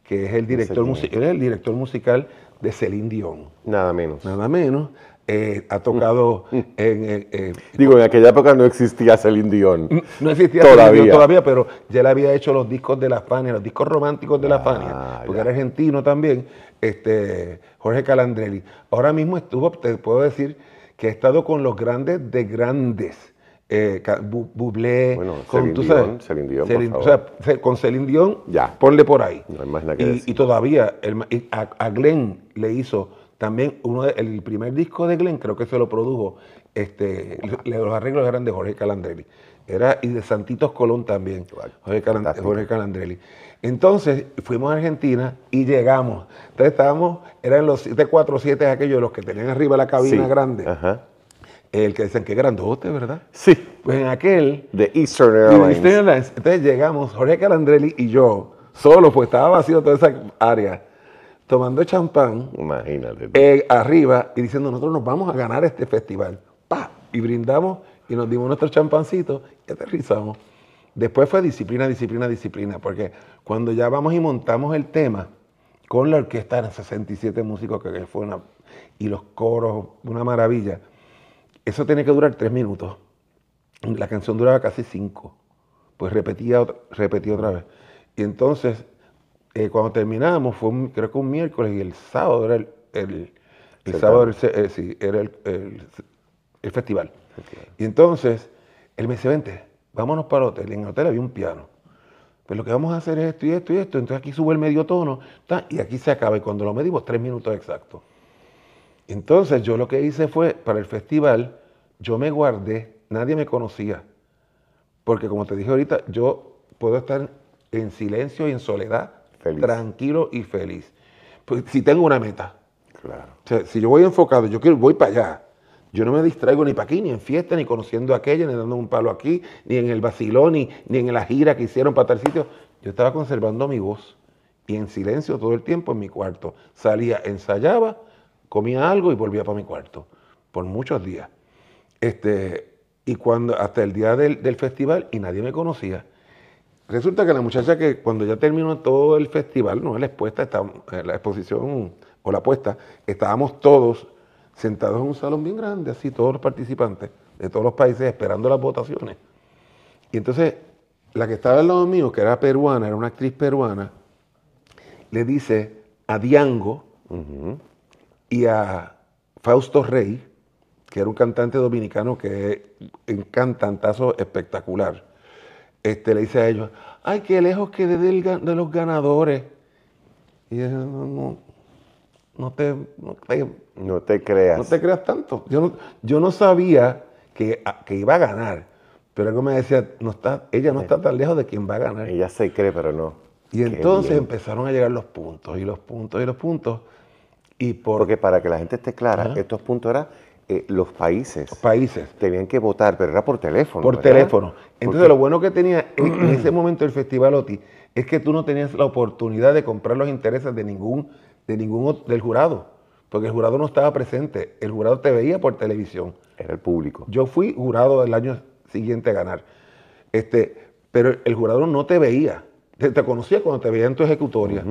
que es el director, musical, el director musical de Celine Dion. Nada menos. Nada menos. Eh, ha tocado en... Eh, Digo, en aquella época no existía Celine Dion. No existía todavía. todavía, pero ya le había hecho los discos de la Fania, los discos románticos de la ah, Fania, porque era argentino también, este, Jorge Calandrelli. Ahora mismo estuvo, te puedo decir, que ha estado con los grandes de grandes. Eh, Bublé, con, tú sabes, Celine Dion, O sea, con Celine Dion, ya. ponle por ahí. No hay más nada que y, decir. y todavía el, a Glenn le hizo también uno el primer disco de Glenn creo que se lo produjo, este, los arreglos eran de Jorge Calandrelli. Era, y de Santitos Colón también, Jorge, Calandrelli. Entonces fuimos a Argentina y llegamos. Entonces estábamos, eran los 747 aquellos, los que tenían arriba la cabina grande. El que dicen que grandote, ¿verdad? Sí. Pues en aquel. De Eastern Airlines. Eastern Airlines. Entonces llegamos, Jorge Calandrelli y yo, solo, pues estaba vacío toda esa área tomando champán. Imagínate. Eh, arriba y diciendo, nosotros nos vamos a ganar este festival. ¡Pah! Y brindamos y nos dimos nuestro champancito y aterrizamos. Después fue disciplina, disciplina, disciplina, porque cuando ya vamos y montamos el tema con la orquesta de 67 músicos, que fue una, y los coros, una maravilla, eso tiene que durar tres minutos. La canción duraba casi cinco. Pues repetía, repetía otra vez. Y entonces eh, cuando terminamos, fue creo que un miércoles y el sábado era el, el, sábado era, el, sí, era el, festival. Y entonces él me dice, vente, vámonos para el hotel. En el hotel había un piano. Pues lo que vamos a hacer es esto y esto y esto. Entonces aquí sube el medio tono y aquí se acaba. Y cuando lo medimos, tres minutos exactos. Entonces yo lo que hice fue, para el festival, yo me guardé, nadie me conocía. Porque como te dije ahorita, yo puedo estar en silencio y en soledad tranquilo y feliz. Pues si tengo una meta. Claro. si yo voy enfocado, yo quiero, voy para allá. Yo no me distraigo ni para aquí, ni en fiesta, ni conociendo a aquella, ni dando un palo aquí, ni en el vacilón, ni, ni en la gira que hicieron para tal sitio. Yo estaba conservando mi voz y en silencio todo el tiempo en mi cuarto. Salía, ensayaba, comía algo y volvía para mi cuarto por muchos días. Este, y cuando, hasta el día del, del festival, y nadie me conocía. Resulta que la muchacha que cuando ya terminó todo el festival, no la expuesta, eh, la exposición o la puesta, estábamos todos sentados en un salón bien grande, así todos los participantes de todos los países esperando las votaciones. Y entonces la que estaba al lado mío, que era peruana, era una actriz peruana, le dice a Diango y a Fausto Rey, que era un cantante dominicano que es un cantantazo espectacular este, le dice a ellos, ay, qué lejos que de, de los ganadores. Y no, no, te, no, te, creas. No te creas tanto. Yo no, yo no sabía que, que iba a ganar, pero algo me decía, no está, ella no está tan lejos de quien va a ganar. Ella se cree, pero no. Y entonces empezaron a llegar los puntos, y los puntos, y los puntos. Y Porque para que la gente esté clara, estos puntos eran eh, los países, países tenían que votar, pero era por teléfono. Por teléfono. Entonces lo bueno que tenía en, ese momento el Festival OTI es que tú no tenías la oportunidad de comprar los intereses de ningún, de ningún del jurado, porque el jurado no estaba presente, el jurado te veía por televisión. Era el público. Yo fui jurado el año siguiente a ganar, este, pero el jurado no te veía, te, conocía cuando te veía en tu ejecutoria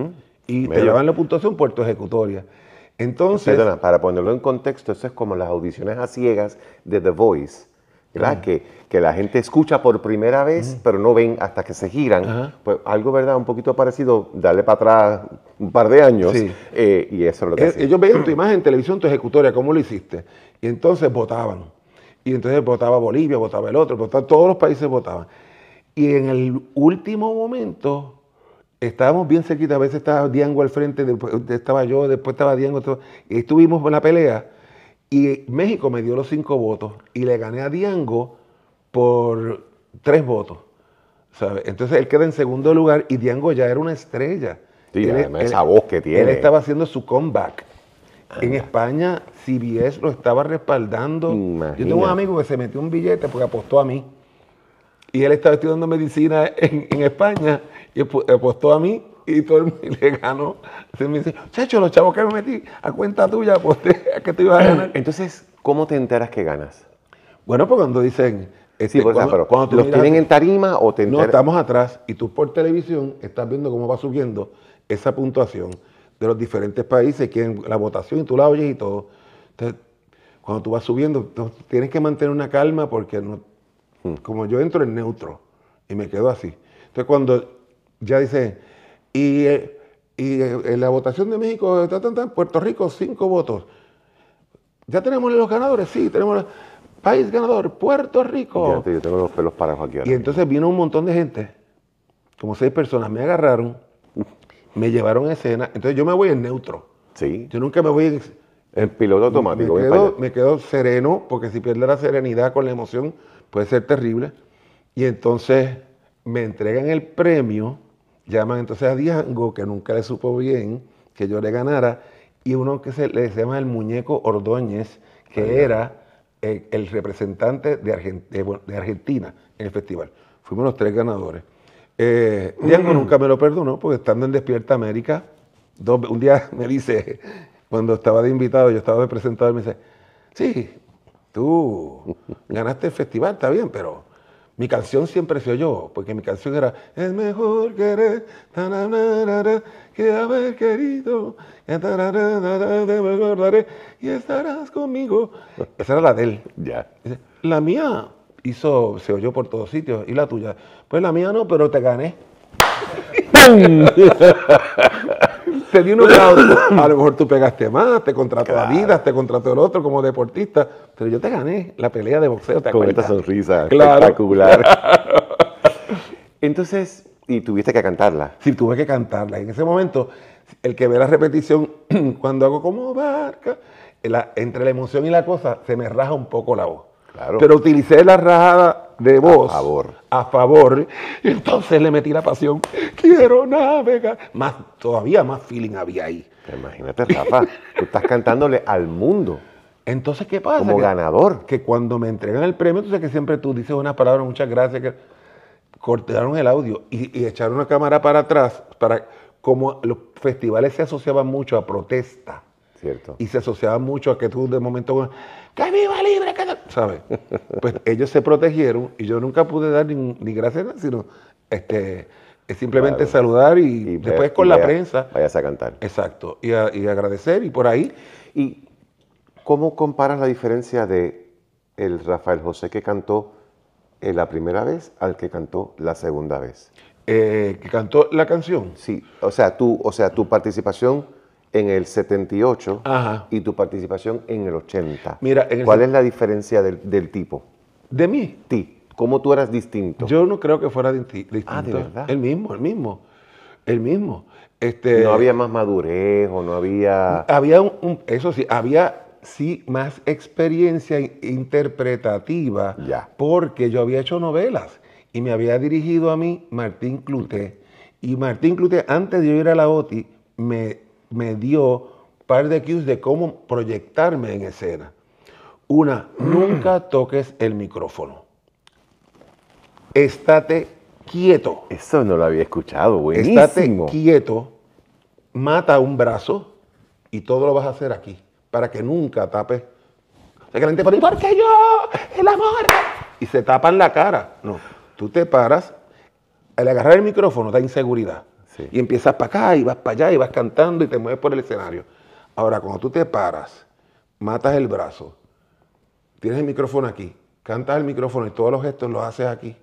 y te llevaban la puntuación por tu ejecutoria. Entonces. para ponerlo en contexto, eso es como las audiciones a ciegas de The Voice, ¿verdad? Que, que, la gente escucha por primera vez, pero no ven hasta que se giran. Pues algo, ¿verdad? Un poquito parecido, darle para atrás un par de años. Eh, y eso es lo que eh, Ellos veían tu imagen en televisión, tu ejecutoria, cómo lo hiciste. Y entonces votaban. Y entonces votaba Bolivia, votaba el otro, todos los países votaban. Y en el último momento estábamos bien cerquita, a veces estaba Diango al frente, después estaba yo, después estaba Diango, y estuvimos en la pelea, y México me dio los cinco votos, y le gané a Diango por tres votos. Entonces él queda en segundo lugar y Diango ya era una estrella. Sí, esa voz que tiene. Él estaba haciendo su comeback. En España, CBS lo estaba respaldando. Yo tengo un amigo que se metió un billete porque apostó a mí. Y él estaba estudiando medicina en, España y apostó a mí y todo el mundo le ganó. Entonces me dice, chacho, los chavos que me metí a cuenta tuya aposté a que te ibas a ganar. Entonces, ¿cómo te enteras que ganas? Bueno, pues cuando dicen, sí, pues, pero cuando ¿los tienen en tarima o te enteras? No, estamos atrás y tú por televisión estás viendo cómo va subiendo esa puntuación de los diferentes países, que en la votación y tú la oyes y todo. Entonces, cuando tú vas subiendo, tienes que mantener una calma porque no, hmm. como yo entro en neutro y me quedo así. Entonces, cuando ya dice, y, eh, y eh, en la votación de México, está, en Puerto Rico, cinco votos. ¿Ya tenemos los ganadores? Sí, tenemos país ganador, Puerto Rico. yo tengo los pelos parados aquí. y entonces vino un montón de gente, como seis personas, me agarraron me llevaron a escena. Entonces yo me voy en neutro. Sí. Yo nunca me voy en... En piloto automático. Me quedo, sereno, porque si pierde la serenidad con la emoción puede ser terrible. Y entonces me entregan el premio, llaman entonces a Diango, que nunca le supo bien que yo le ganara, y uno que se le llama el muñeco Ordóñez, que era eh, el, representante de, de Argentina en el festival. Fuimos los tres ganadores. Eh, Diango nunca me lo perdonó porque estando en Despierta América, un día me dice, cuando estaba de invitado, yo estaba de presentador, me dice, sí, tú ganaste el festival, está bien, pero mi canción siempre se oyó, porque mi canción era, es mejor querer que haber querido, y estarás conmigo. Esa era la de él. Ya. La mía hizo, se oyó por todos sitios. ¿Y la tuya? Pues la mía no, pero te gané. te di un. A lo mejor tú pegaste más, te contrató a Vidas, te contrató el otro como deportista, pero yo te gané la pelea de boxeo. ¿te Con esta sonrisa espectacular. Entonces, ¿y tuviste que cantarla? Sí, tuve que cantarla. En ese momento, el que ve la repetición, cuando hago como barca, entre la emoción y la cosa, se me raja un poco la voz. Pero utilicé la rajada de voz a favor. a favor. Y entonces le metí la pasión. Quiero navegar. Más, todavía más feeling había ahí. Imagínate, Rafa, tú estás cantándole al mundo. Entonces, ¿qué pasa? Como ganador. Que cuando me entregan el premio, tú sabes que siempre tú dices una palabra, muchas gracias, que cortaron el audio y, y echaron una cámara para atrás, para como los festivales se asociaban mucho a protesta. Cierto. Y se asociaban mucho a que tú de momento ¡Que viva libre! Que ¿Sabes? Pues ellos se protegieron y yo nunca pude dar ni, ni gracias, sino este, simplemente saludar y, después con la prensa. Vayas a cantar. Exacto. Y, agradecer y por ahí. ¿Y cómo comparas la diferencia de el Rafael José que cantó la primera vez al que cantó la segunda vez? Eh, que cantó la canción. Sí, o sea, tú, o sea, tu participación en el 78 y tu participación en el 80. Mira, ¿Cuál es la diferencia del, tipo? ¿De mí? Ti. ¿Cómo tú eras distinto? Yo no creo que fuera distinto. Ah, ¿de verdad? El mismo, el mismo. El mismo. Este, no había más madurez o no había... Había un, eso sí, había sí más experiencia interpretativa ya. porque yo había hecho novelas y me había dirigido a mí Martín Cluté. Y Martín Cluté, antes de yo ir a la OTI, me me dio un par de cues de cómo proyectarme en escena. Una, nunca toques el micrófono. Estate quieto. Eso no lo había escuchado, buenísimo. Estate quieto, mata un brazo y todo lo vas a hacer aquí, para que nunca tapes. O sea, que la gente pone, ¿por qué yo? El amor. Y se tapan la cara. No, tú te paras, al agarrar el micrófono da inseguridad. Y empiezas para acá y vas para allá y vas cantando y te mueves por el escenario. Ahora, cuando tú te paras, matas el brazo, tienes el micrófono aquí, cantas el micrófono y todos los gestos los haces aquí.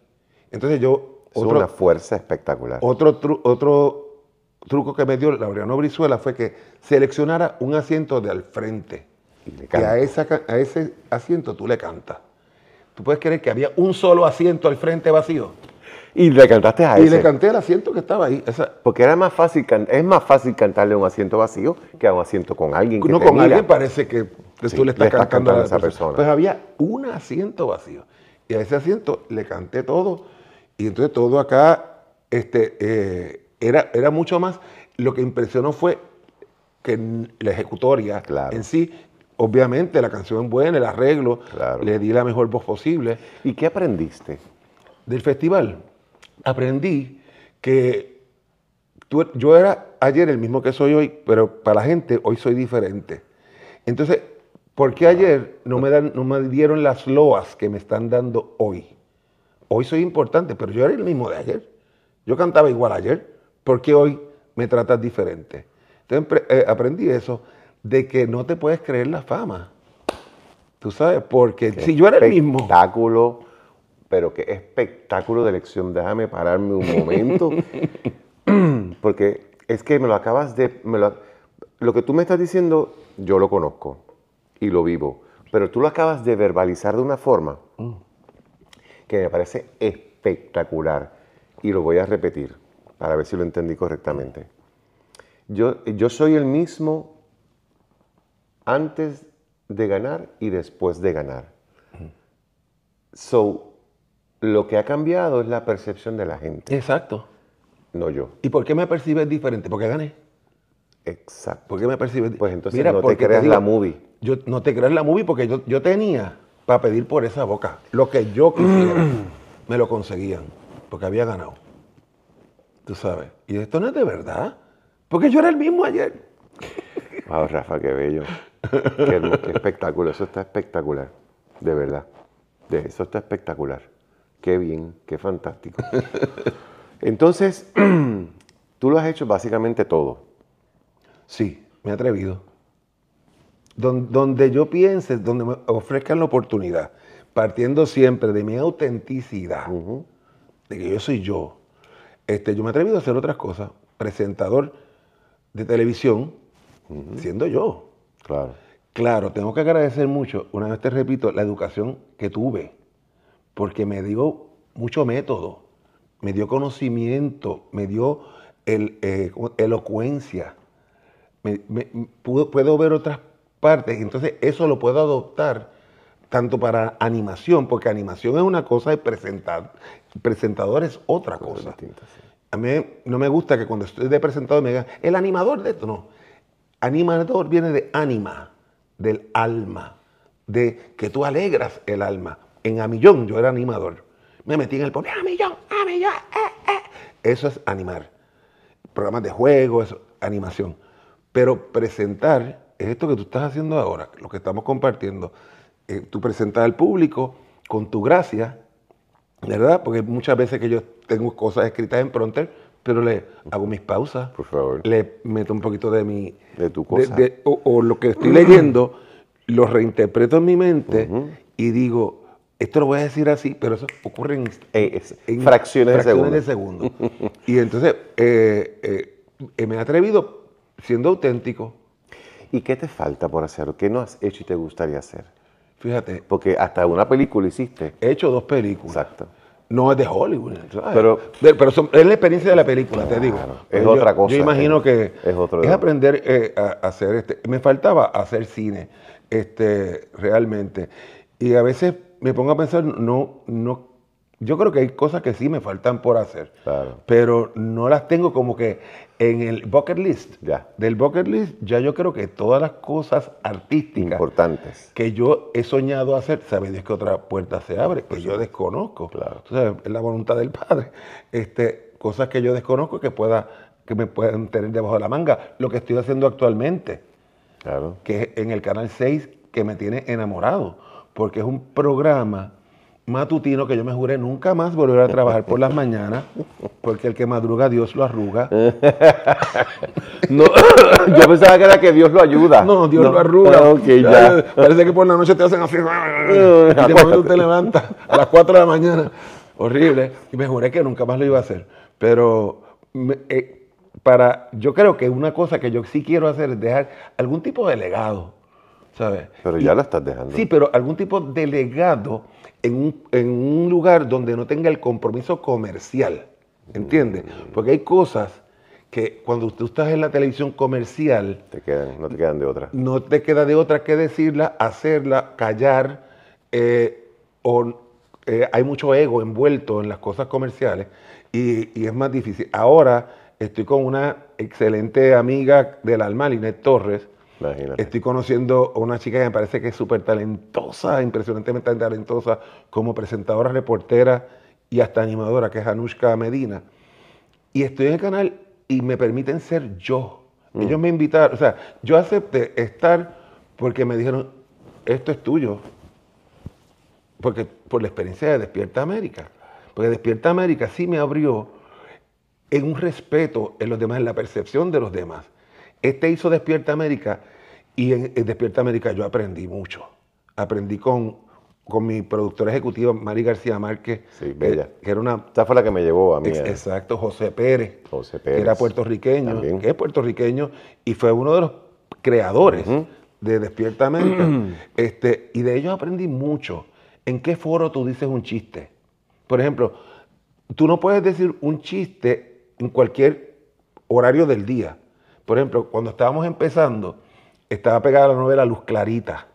Entonces yo... Es una fuerza espectacular. Otro, otro truco que me dio Laureano Brizuela fue que seleccionara un asiento de al frente. Y, a, a ese asiento tú le cantas. ¿Tú puedes creer que había un solo asiento al frente vacío? Y le cantaste a ese. Y le canté al asiento que estaba ahí. Porque era más fácil, es más fácil cantarle a un asiento vacío que a un asiento con alguien que No, con alguien parece que, tú le estás, cantando, a esa persona. Pues había un asiento vacío. Y a ese asiento le canté todo. Y entonces todo acá este, eh, era, era mucho más. Lo que impresionó fue que la ejecutoria en sí obviamente la canción es buena, el arreglo, le di la mejor voz posible. ¿Y qué aprendiste? Del festival. Aprendí que yo era ayer el mismo que soy hoy, pero para la gente hoy soy diferente. Entonces, ¿por qué ayer no me, dan, no me dieron las loas que me están dando hoy? Hoy soy importante, pero yo era el mismo de ayer. Yo cantaba igual ayer. ¿Por qué hoy me tratas diferente? Entonces eh, aprendí eso de que no te puedes creer la fama. Tú sabes, porque si yo era el mismo. Espectáculo, pero qué espectáculo de elección. Déjame pararme un momento. porque es que me lo acabas de. lo, que tú me estás diciendo, yo lo conozco y lo vivo. Pero tú lo acabas de verbalizar de una forma que me parece espectacular. Y lo voy a repetir para ver si lo entendí correctamente. Yo, yo soy el mismo antes de ganar y después de ganar. So, lo que ha cambiado es la percepción de la gente. Exacto. No yo. ¿Y por qué me percibes diferente? Porque gané. Exacto. ¿Por qué me percibes Pues entonces no te creas la movie. Yo, no te creas la movie porque yo, yo tenía para pedir por esa boca. Lo que yo quisiera, me lo conseguían. Porque había ganado. Tú sabes. Y esto no es de verdad. Porque yo era el mismo ayer. Wow, Rafa, qué bello. Qué, espectáculo, eso está espectacular, de verdad. De, eso está espectacular. Qué bien, qué fantástico. Entonces, tú lo has hecho básicamente todo. Sí, me he atrevido. Donde, yo piense, donde me ofrezcan la oportunidad, partiendo siempre de mi autenticidad, de que yo soy yo, este, yo me he atrevido a hacer otras cosas. Presentador de televisión, siendo yo. Claro. Claro, tengo que agradecer mucho, una vez te repito, la educación que tuve, porque me dio mucho método, me dio conocimiento, me dio el, eh, elocuencia, puedo, ver otras partes, entonces eso lo puedo adoptar tanto para animación, porque animación es una cosa y presentar, presentador es otra cosa. A mí no me gusta que cuando estoy de presentador me digan, el animador de esto, no Animador viene de ánima, del alma, de que tú alegras el alma. En Amillón yo era animador. Me metí en el pobre Amillón, Amillón, eh, eh. Eso es animar. Programas de juego, eso, animación. Pero presentar es esto que tú estás haciendo ahora, lo que estamos compartiendo. Eh, tú presentas al público con tu gracia, ¿verdad? Porque muchas veces que yo tengo cosas escritas en pronter, pero le hago mis pausas. Por favor. Le meto un poquito de mi... De tu cosa. o, lo que estoy leyendo, lo reinterpreto en mi mente y digo, esto lo voy a decir así, pero eso ocurre en, eh, fracciones, de segundo. y entonces eh, eh, me he atrevido siendo auténtico. ¿Y qué te falta por hacer? ¿Qué no has hecho y te gustaría hacer? Fíjate. Porque hasta una película hiciste. He hecho dos películas. Exacto no es de Hollywood. Pero, pero es la experiencia de la película, te digo. Es otra cosa. Yo imagino que es, otro es aprender eh, a, hacer este. Me faltaba hacer cine, este, realmente. Y a veces me pongo a pensar, no, no, yo creo que hay cosas que sí me faltan por hacer. Pero no las tengo como que en el bucket list. Ya. Del bucket list, ya yo creo que todas las cosas artísticas importantes que yo he soñado hacer, ¿sabes Dios que otra puerta se abre? Que yo desconozco. Claro. es la voluntad del Padre. Este, cosas que yo desconozco que pueda que me puedan tener debajo de la manga. Lo que estoy haciendo actualmente. Claro. Que es en el canal 6 que me tiene enamorado. Porque es un programa matutino que yo me juré nunca más volver a trabajar por las mañanas, porque el que madruga Dios lo arruga. no, yo pensaba que era que Dios lo ayuda. No, Dios lo arruga. Ah, Parece que por la noche te hacen así. y momento te levantas a las 4 de la mañana. Horrible. Y me juré que nunca más lo iba a hacer. Pero eh, para, yo creo que una cosa que yo sí quiero hacer es dejar algún tipo de legado ¿sabes? Pero ya lo estás dejando. Sí, pero algún tipo de legado en un, en un lugar donde no tenga el compromiso comercial, ¿entiendes? Mm. Porque hay cosas que cuando tú estás en la televisión comercial, Te quedan, no te quedan de otra. no te queda de otra que decirla, hacerla, callar, eh, o eh, hay mucho ego envuelto en las cosas comerciales y, y es más difícil. Ahora estoy con una excelente amiga del alma, Linet Torres. Imagínate. Estoy conociendo a una chica que me parece que es súper talentosa, impresionantemente talentosa, como presentadora, reportera y hasta animadora, que es Anushka Medina. Y estoy en el canal y me permiten ser yo. Ellos me invitaron, o sea, yo acepté estar porque me dijeron, esto es tuyo. Porque por la experiencia de Despierta América. Porque Despierta América sí me abrió en un respeto en los demás, en la percepción de los demás. Este hizo Despierta América y en, en Despierta América yo aprendí mucho. Aprendí con, con mi productora ejecutiva, Mari García Márquez, Sí, que- bella. que era una Esta fue la que me llevó a mí. Ex- Exacto, José Pérez, José que Pérez. era puertorriqueño, También. que es puertorriqueño y fue uno de los creadores de Despierta América. este, y de ellos aprendí mucho. ¿En qué foro tú dices un chiste? Por ejemplo, tú no puedes decir un chiste en cualquier horario del día. Por ejemplo, cuando estábamos empezando, estaba pegada la novela Luz Clarita.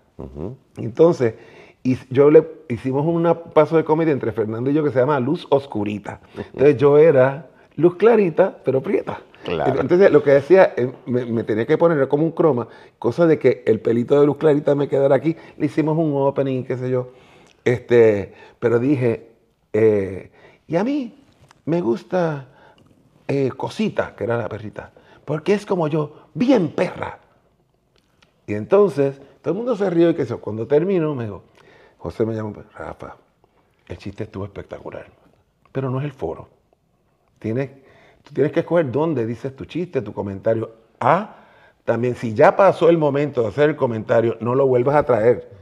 Entonces, y yo le hicimos un paso de comedia entre Fernando y yo que se llama Luz Oscurita. Entonces yo era luz clarita, pero prieta. Claro. Entonces lo que decía, eh, me, me tenía que poner como un croma, cosa de que el pelito de luz clarita me quedara aquí. Le hicimos un opening, qué sé yo. Este, pero dije, eh, y a mí me gusta eh, Cosita, que era la perrita, porque es como yo, bien perra. Y entonces, todo el mundo se rió y que. Cuando termino, me dijo, José me llamó, Rafa, el chiste estuvo espectacular, pero no es el foro. Tienes, tú tienes que escoger dónde dices tu chiste, tu comentario. Ah, también, si ya pasó el momento de hacer el comentario, no lo vuelvas a traer.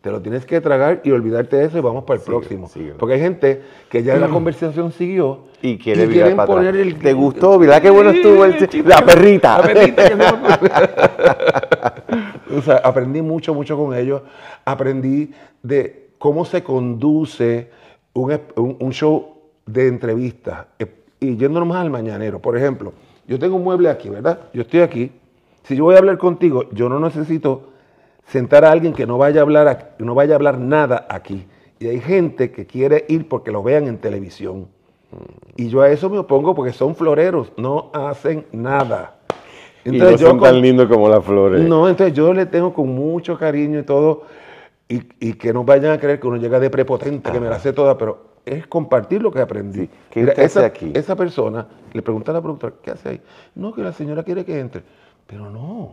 Te lo tienes que tragar y olvidarte de eso y vamos para el Síguelo, próximo. síguelo. Porque hay gente que ya la conversación siguió Y quiere virar quieren para poner atrás. el... ¿Te gustó? Mira qué bueno estuvo el chiste. La perrita. La perrita que no- o sea, aprendí mucho, mucho con ellos. Aprendí de cómo se conduce un, un- un show de entrevistas. Eh, Y yéndonos más al mañanero. Por ejemplo, yo tengo un mueble aquí, ¿verdad? Yo estoy aquí. Si yo voy a hablar contigo, yo no necesito sentar a alguien que no vaya a hablar, no vaya a hablar nada aquí. Y hay gente que quiere ir porque lo vean en televisión. Y yo a eso me opongo porque son floreros, no hacen nada. y no son tan lindos como las flores. no, entonces yo le tengo con mucho cariño y todo, y, y que no vayan a creer que uno llega de prepotente, que me la sé toda, pero es compartir lo que aprendí. ¿qué usted hace esa, aquí? esa persona le pregunta a la productora, ¿qué hace ahí? No, que la señora quiere que entre. Pero no,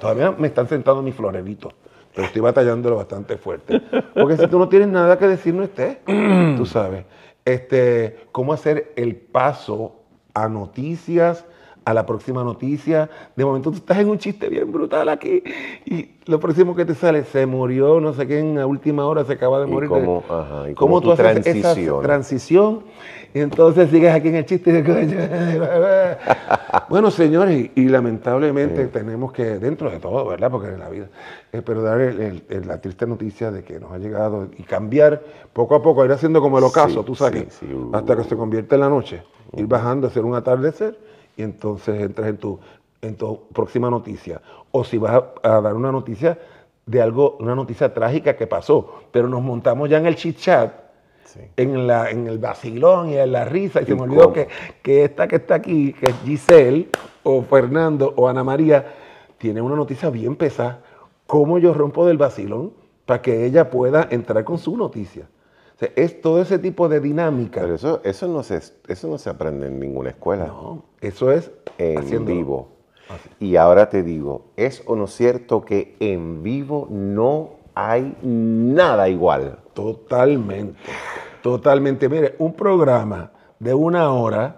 todavía me están sentando mis floreritos, pero estoy batallándolo bastante fuerte. Porque si tú no tienes nada que decir, no estés, tú sabes. Este, ¿Cómo hacer el paso a noticias? a la próxima noticia. De momento tú estás en un chiste bien brutal aquí y lo próximo que te sale, se murió, no sé qué, en la última hora se acaba de ¿Y morir. cómo- ajá, y ¿Cómo cómo tú haces esa transicionas? transición? Y entonces sigues aquí en el chiste. y bueno, señores, y, y lamentablemente tenemos que, dentro de todo, ¿verdad? Porque en la vida, eh, pero dar el- el- la triste noticia de que nos ha llegado y cambiar poco a poco, ir haciendo como el ocaso, Sí, tú sabes, sí, uh. hasta que se convierte en la noche, ir bajando, hacer un atardecer y entonces entras en tu, en tu próxima noticia. O si vas a, a dar una noticia de algo, una noticia trágica que pasó, pero nos montamos ya en el chit chat Sí. en, la, en el vacilón y en la risa. Y, se ¿Y me olvidó que, que esta que está aquí, que es Giselle, o Fernando, o Ana María, tiene una noticia bien pesada. ¿Cómo yo rompo del vacilón para que ella pueda entrar con su noticia? O sea, es todo ese tipo de dinámica. Pero eso, eso, no se, eso no se aprende en ninguna escuela. no, eso es en haciéndolo. vivo. Y ahora te digo, ¿es o no cierto que en vivo no hay nada igual? Totalmente, totalmente. Mire, un programa de una hora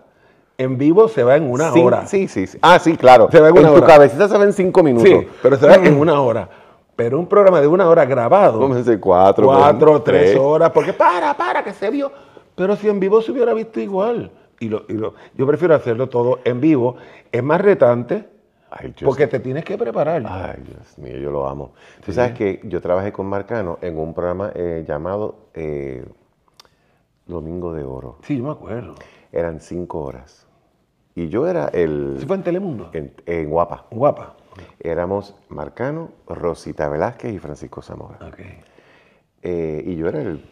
en vivo se va en una Sí, hora. Sí, sí, sí. Ah, sí, claro. Se va en una tu hora. cabecita se ven cinco minutos. Sí, pero se va en una hora. Pero un programa de una hora grabado. Vamos a decir cuatro. cuatro, tres. tres horas, porque para, para, que se vio. Pero si en vivo se hubiera visto igual. Y, lo, y lo- yo prefiero hacerlo todo en vivo. Es más retante, porque te tienes que preparar. Ay, Dios mío, yo lo amo. Tú sabes que yo trabajé con Marcano en un programa eh, llamado eh, Domingo de Oro. Sí, yo me acuerdo. Eran cinco horas. Y yo era el... ¿Sí fue en Telemundo? En, Guapa. Guapa. Éramos Marcano, Rosita Velázquez y Francisco Zamora. Okay. Eh, y yo era el,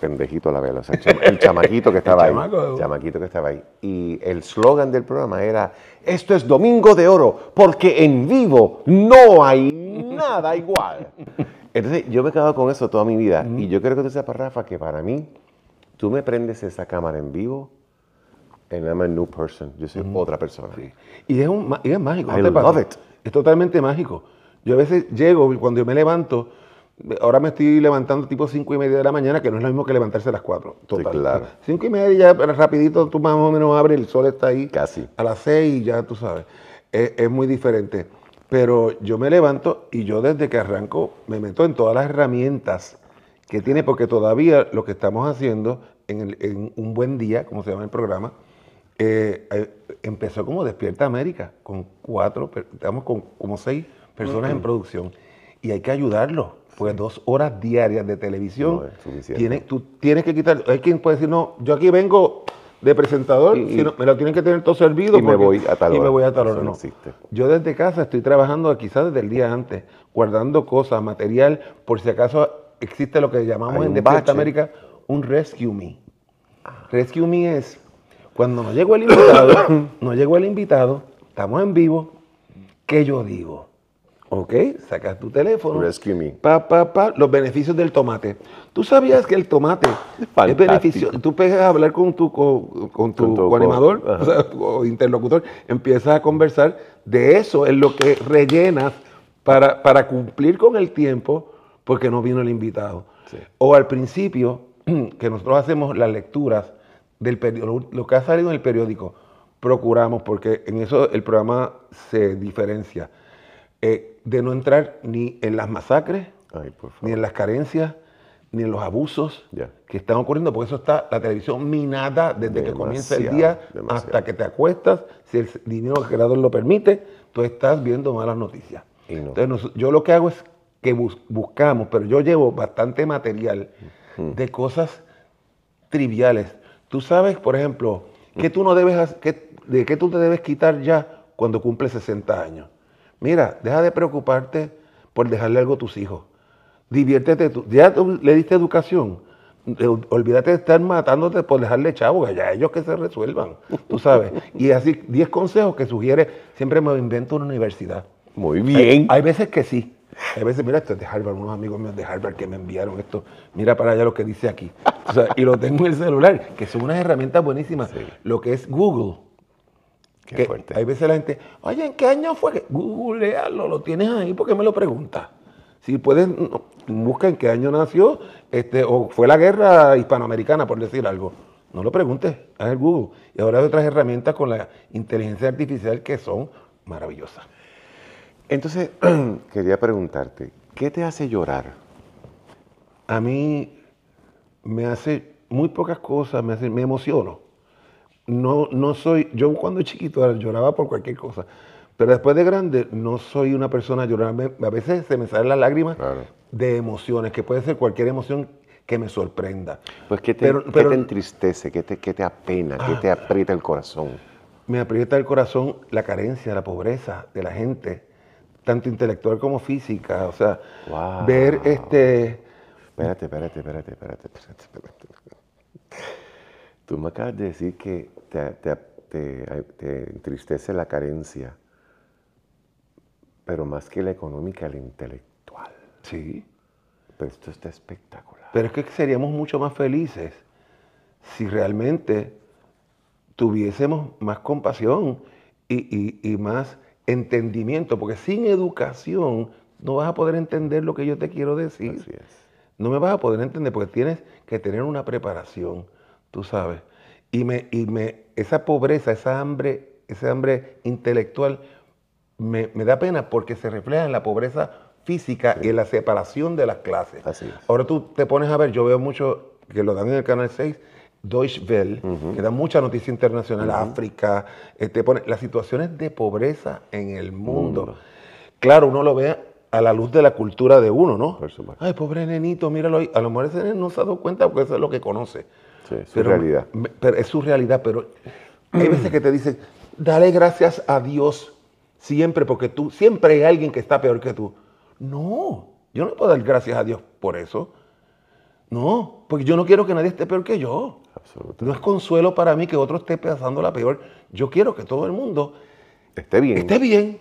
pendejito a la vela, o sea, el, chamaquito que estaba ahí. Chamaquito que estaba ahí. Y el slogan del programa era, esto es Domingo de Oro, porque en vivo no hay nada igual. Entonces yo me he quedado con eso toda mi vida. Y yo quiero que tú sepas, Rafa, que para mí, tú me prendes esa cámara en vivo, and I'm a new person. Yo soy otra persona. Y, es un, y es mágico. I love it. Es totalmente mágico. Yo a veces llego, cuando yo me levanto, Ahora me estoy levantando tipo 5 y media de la mañana, que no es lo mismo que levantarse a las 4. Total. claro. 5 y media, ya rapidito, tú más o menos abres, el sol está ahí. Casi. A las 6 y ya tú sabes. Es, muy diferente. Pero yo me levanto y yo desde que arranco me meto en todas las herramientas que tiene, porque todavía lo que estamos haciendo en, un buen día, como se llama el programa, eh, eh, empezó como Despierta América, con cuatro, estamos con como seis personas en producción. Y hay que ayudarlos pues dos horas diarias de televisión. tú tienes que quitar. Hay quien puede decir, no, yo aquí vengo de presentador, me lo tienen que tener todo servido. Y me voy a tal hora. Y me voy a tal hora. No, Yo desde casa estoy trabajando quizás desde el día antes, guardando cosas, material, por si acaso existe lo que llamamos en Despierta América un Rescue Me. Rescue Me es cuando no llegó el invitado, no llegó el invitado, estamos en vivo, ¿qué yo digo? Ok, sacas tu teléfono. Rescue me. Pa, pa, pa, los beneficios del tomate. ¿Tú sabías que el tomate es, beneficio? Tú puedes hablar con tu, con, tu, animador o, interlocutor, empiezas a conversar. De eso es lo que rellenas para, para cumplir con el tiempo porque no vino el invitado. O al principio, que nosotros hacemos las lecturas del lo que ha salido en el periódico, procuramos, porque en eso el programa se diferencia eh, de no entrar ni en las masacres, ni en las carencias, ni en los abusos que están ocurriendo, porque eso está la televisión minada desde que comienza el día hasta que te acuestas. Si el dinero creador lo permite, tú estás viendo malas noticias. Entonces, yo lo que hago es que buscamos, pero yo llevo bastante material de cosas triviales. Tú sabes, por ejemplo, que tú no debes, de qué tú te debes quitar ya cuando cumples 60 años. Mira, deja de preocuparte por dejarle algo a tus hijos. Diviértete tú. Ya tú le diste educación. Eh, olvídate de estar matándote por dejarle chavo, ya ellos que se resuelvan, tú sabes. Y así, 10 consejos que sugiere, siempre me invento una universidad. Muy bien. Hay, veces que sí. Hay veces, mira, esto es de Harvard, unos amigos míos de Harvard que me enviaron esto. Mira para allá lo que dice aquí. y lo tengo en el celular, que son unas herramientas buenísimas. Lo que es Google hay veces la gente, oye, ¿en qué año fue? Googlealo, lo tienes ahí, ¿por qué me lo preguntas? Si puedes, busca en qué año nació, este, o fue la guerra hispanoamericana, por decir algo. No lo preguntes, haz el Google. Y ahora hay otras herramientas con la inteligencia artificial que son maravillosas. Entonces, quería preguntarte, ¿qué te hace llorar? A mí me hace muy pocas cosas, me, hace, me emociono no, no soy, yo cuando chiquito lloraba por cualquier cosa, pero después de grande no soy una persona llorona. A veces se me salen las lágrimas de emociones, que puede ser cualquier emoción que me sorprenda. Pues ¿qué te, te entristece? ¿Qué te, te apena? ¿Qué te ah. aprieta el corazón? Me aprieta el corazón la carencia, la pobreza de la gente, tanto intelectual como física. O sea, ver este... Espérate, espérate, espérate, espérate, espérate, espérate. Tú me acabas de decir que te, entristece la carencia, pero más que la económica, la intelectual. Sí. Pero esto está espectacular. Pero es que seríamos mucho más felices si realmente tuviésemos más compasión y, más entendimiento, porque sin educación no vas a poder entender lo que yo te quiero decir. Así es. No me vas a poder entender porque tienes que tener una preparación tú sabes. Y, me, y me, esa pobreza, esa hambre, ese hambre intelectual, me, da pena porque se refleja en la pobreza física y en la separación de las clases. Así Ahora tú te pones a ver, yo veo mucho que lo dan en el Canal 6, Deutsche Welle, que da mucha noticia internacional, África, este, pone las situaciones de pobreza en el mundo. Claro, uno lo ve a la luz de la cultura de uno, ¿no? Ay, pobre nenito, míralo ahí. A lo mejor ese nene no se ha dado cuenta porque eso es lo que conoce. Sí, es su realidad. Pero es su realidad, pero hay veces que te dicen, dale gracias a Dios siempre, porque tú, siempre hay alguien que está peor que tú. No, yo no puedo dar gracias a Dios por eso. No, porque yo no quiero que nadie esté peor que yo. No es consuelo para mí que otro esté pasando la peor. Yo quiero que todo el mundo esté bien. Esté bien.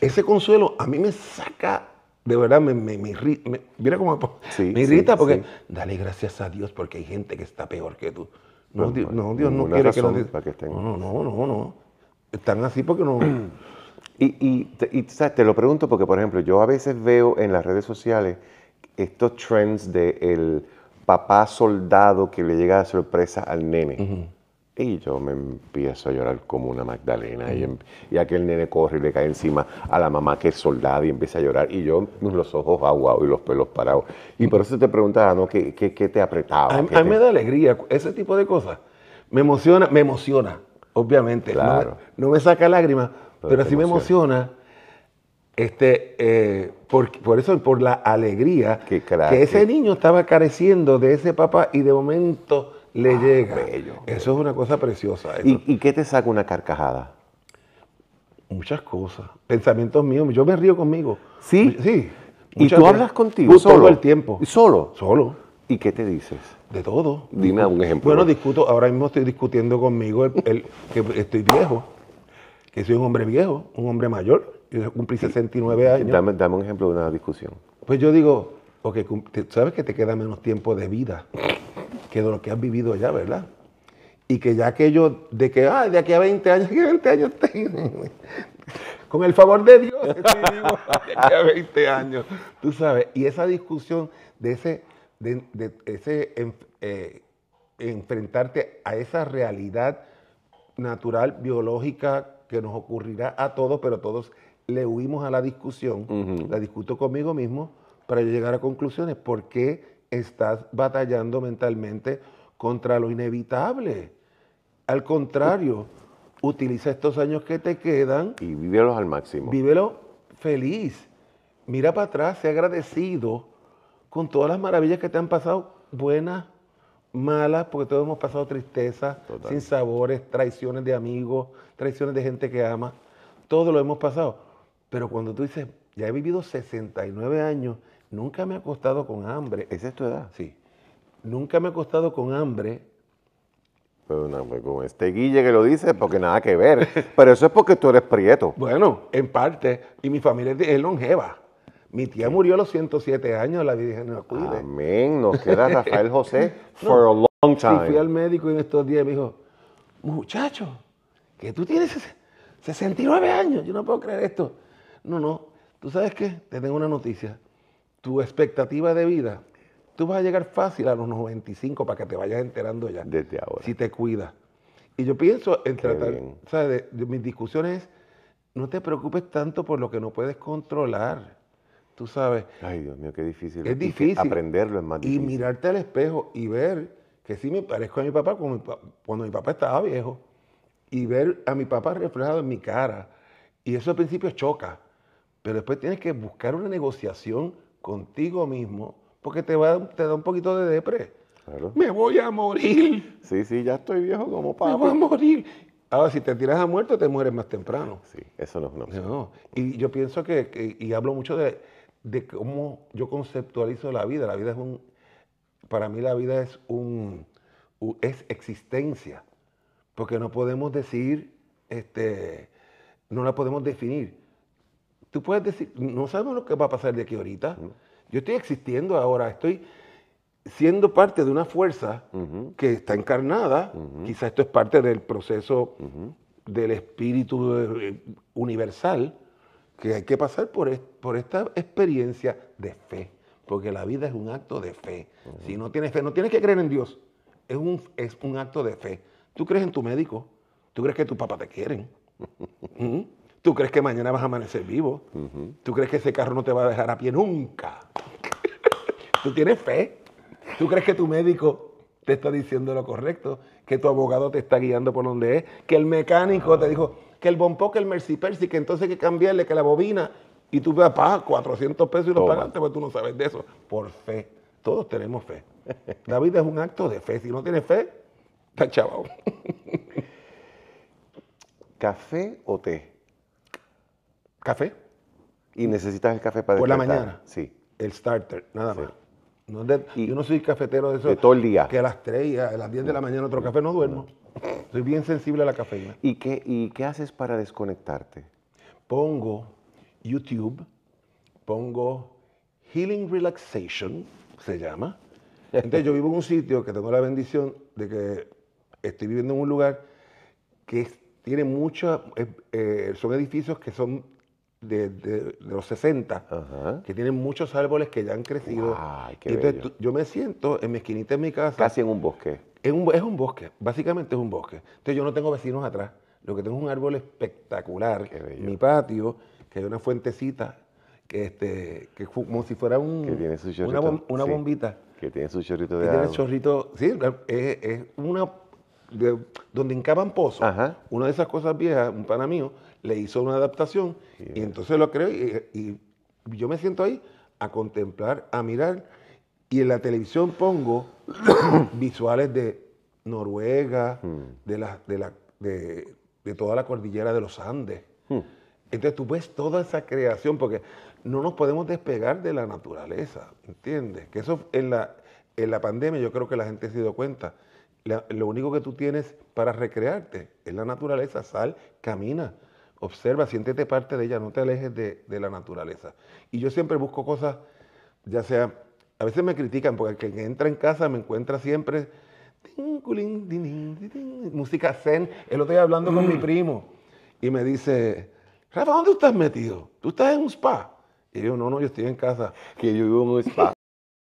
Ese consuelo a mí me saca, de verdad, me, me, me, mira cómo me irrita porque dale gracias a Dios porque hay gente que está peor que tú. No, Dios, no, Dios no quiere que, no, no, no, no, no. Están así porque no. y, y, te lo pregunto porque, por ejemplo, yo a veces veo en las redes sociales estos trends de el papá soldado que le llega de sorpresa al nene. Y yo me empiezo a llorar como una Magdalena. y, y, aquel nene corre y le cae encima a la mamá que es soldado y empieza a llorar. Y yo, los ojos aguados y los pelos parados. Y por eso te preguntaba, ¿no? ¿Qué, qué, qué te apretaba? A, a mí me da alegría. Ese tipo de cosas. Me emociona, me emociona, obviamente. Claro. No, me saca lágrimas, pero, sí me emociona. Este, eh, por, por, eso, por la alegría que ese niño estaba careciendo de ese papá y de momento le ah, llega. Eso es una cosa preciosa. ¿Y, qué te saca una carcajada? Muchas cosas. Pensamientos míos. Yo me río conmigo. ¿Sí? Sí. ¿Y tú hablas contigo solo? Todo el tiempo. ¿Y solo? Solo. ¿Y qué te dices? De todo. Dime un ejemplo. Bueno, discuto, ahora mismo estoy discutiendo conmigo el, que estoy viejo, que soy un hombre viejo, un hombre mayor, yo cumplí 69 años. Dame, dame un ejemplo de una discusión. Pues yo digo, porque sabes que te queda menos tiempo de vida que de lo que has vivido ya, ¿verdad? Y que ya aquello de que, ah, de aquí a 20 años, ¿qué 20 años tengo? Con el favor de Dios, de aquí a 20 años, tú sabes. Y esa discusión de ese, de, ese eh, enfrentarte a esa realidad natural, biológica, que nos ocurrirá a todos, pero todos le huimos a la discusión, la discuto conmigo mismo para llegar a conclusiones. ¿Por qué estás batallando mentalmente contra lo inevitable. Al contrario, utiliza estos años que te quedan. Y vívelos al máximo. Vívelo feliz. Mira para atrás, sé agradecido con todas las maravillas que te han pasado, buenas, malas, porque todos hemos pasado tristeza, sin sabores, traiciones de amigos, traiciones de gente que ama. Todo lo hemos pasado. Pero cuando tú dices, ya he vivido 69 años Nunca me he acostado con hambre. ¿Esa es tu edad? Sí. Nunca me he acostado con hambre. Pero no, con este Guille que lo dice, porque nada que ver. Pero eso es porque tú eres prieto. Bueno, en parte. Y mi familia es longeva. Mi tía murió a los 107 años, la Virgen nos cuide. Amén. Nos queda Rafael José for a long time. Sí, fui al médico en estos días y me dijo, muchacho, que tú tienes 69 años. Yo no puedo creer esto. No, no. ¿Tú sabes qué? Te tengo una noticia tu expectativa de vida, tú vas a llegar fácil a los 95 para que te vayas enterando ya. Desde ahora. Si te cuidas. Y yo pienso en tratar, ¿sabes? De, mis discusiones no te preocupes tanto por lo que no puedes controlar. Tú sabes. Ay, Dios mío, qué difícil. Es difícil. Aprenderlo es más difícil. Y mirarte al espejo y ver que sí me parezco a mi papá cuando mi papá estaba viejo. Y ver a mi papá reflejado en mi cara. Y eso al principio choca. Pero después tienes que buscar una negociación contigo mismo, porque te, va, te da un poquito de depre. Me voy a morir. Sí, sí, ya estoy viejo como papá. Me voy a morir. Ahora, si te tiras a muerto, te mueres más temprano. Sí, eso no es una opción. Y yo pienso que, y hablo mucho de, de, cómo yo conceptualizo la vida. La vida es un, para mí la vida es un, es existencia. Porque no podemos decir, este, no la podemos definir. Tú puedes decir, no sabemos lo que va a pasar de aquí ahorita. Yo estoy existiendo ahora, estoy siendo parte de una fuerza que está encarnada. Quizá esto es parte del proceso del espíritu eh, universal, que hay que pasar por, por esta experiencia de fe, porque la vida es un acto de fe. Si no tienes fe, no tienes que creer en Dios, es un, es un acto de fe. Tú crees en tu médico, tú crees que tu papá te quieren. ¿Tú crees que mañana vas a amanecer vivo? ¿Tú crees que ese carro no te va a dejar a pie nunca? ¿Tú tienes fe? ¿Tú crees que tu médico te está diciendo lo correcto, que tu abogado te está guiando por donde es, que el mecánico te dijo que el bompó, que el Mercy Percy, que entonces hay que cambiarle, que la bobina, y tú vas, pagas 400 pesos y lo pagaste, porque tú no sabes de eso. Por fe. Todos tenemos fe. La vida es un acto de fe. Si no tienes fe, está chaval. ¿Café o té? Café. ¿Y necesitas el café para Por la mañana. Sí. El starter, nada más. yo no soy cafetero de eso. De todo el día. Que a las 3 a las 10 de la mañana otro café no duermo. Soy bien sensible a la cafeína. ¿Y qué, ¿Y qué haces para desconectarte? Pongo YouTube, pongo Healing Relaxation, se llama. Entonces yo vivo en un sitio que tengo la bendición de que estoy viviendo en un lugar que tiene muchos, eh, eh, son edificios que son de, los 60, que tienen muchos árboles que ya han crecido. entonces yo me siento en mi esquinita en mi casa. Casi en un bosque. Es un, es un bosque, básicamente es un bosque. Entonces yo no tengo vecinos atrás. Lo que tengo es un árbol espectacular. Mi patio, que hay una fuentecita, que, este, que como si fuera un, una, bombita. Que tiene su chorrito de que Tiene chorrito, sí, es, una donde hincaban pozos. Una de esas cosas viejas, un pana mío, le hizo una adaptación y entonces lo creo y, yo me siento ahí a contemplar, a mirar y en la televisión pongo visuales de Noruega, hmm. de, la, de, la, de, toda la cordillera de los Andes. Hmm. Entonces tú ves toda esa creación porque no nos podemos despegar de la naturaleza, ¿entiendes? Que eso en la, en la pandemia yo creo que la gente se dio cuenta. lo único que tú tienes para recrearte es la naturaleza, sal, camina observa, siéntete parte de ella, no te alejes de, la naturaleza. Y yo siempre busco cosas, ya sea, a veces me critican porque el que entra en casa me encuentra siempre música zen. El otro día hablando con mi mm. primo y me dice, Rafa, ¿dónde estás metido? ¿Tú estás en un spa? Y yo, no, no, yo estoy en casa. Que yo vivo en un spa.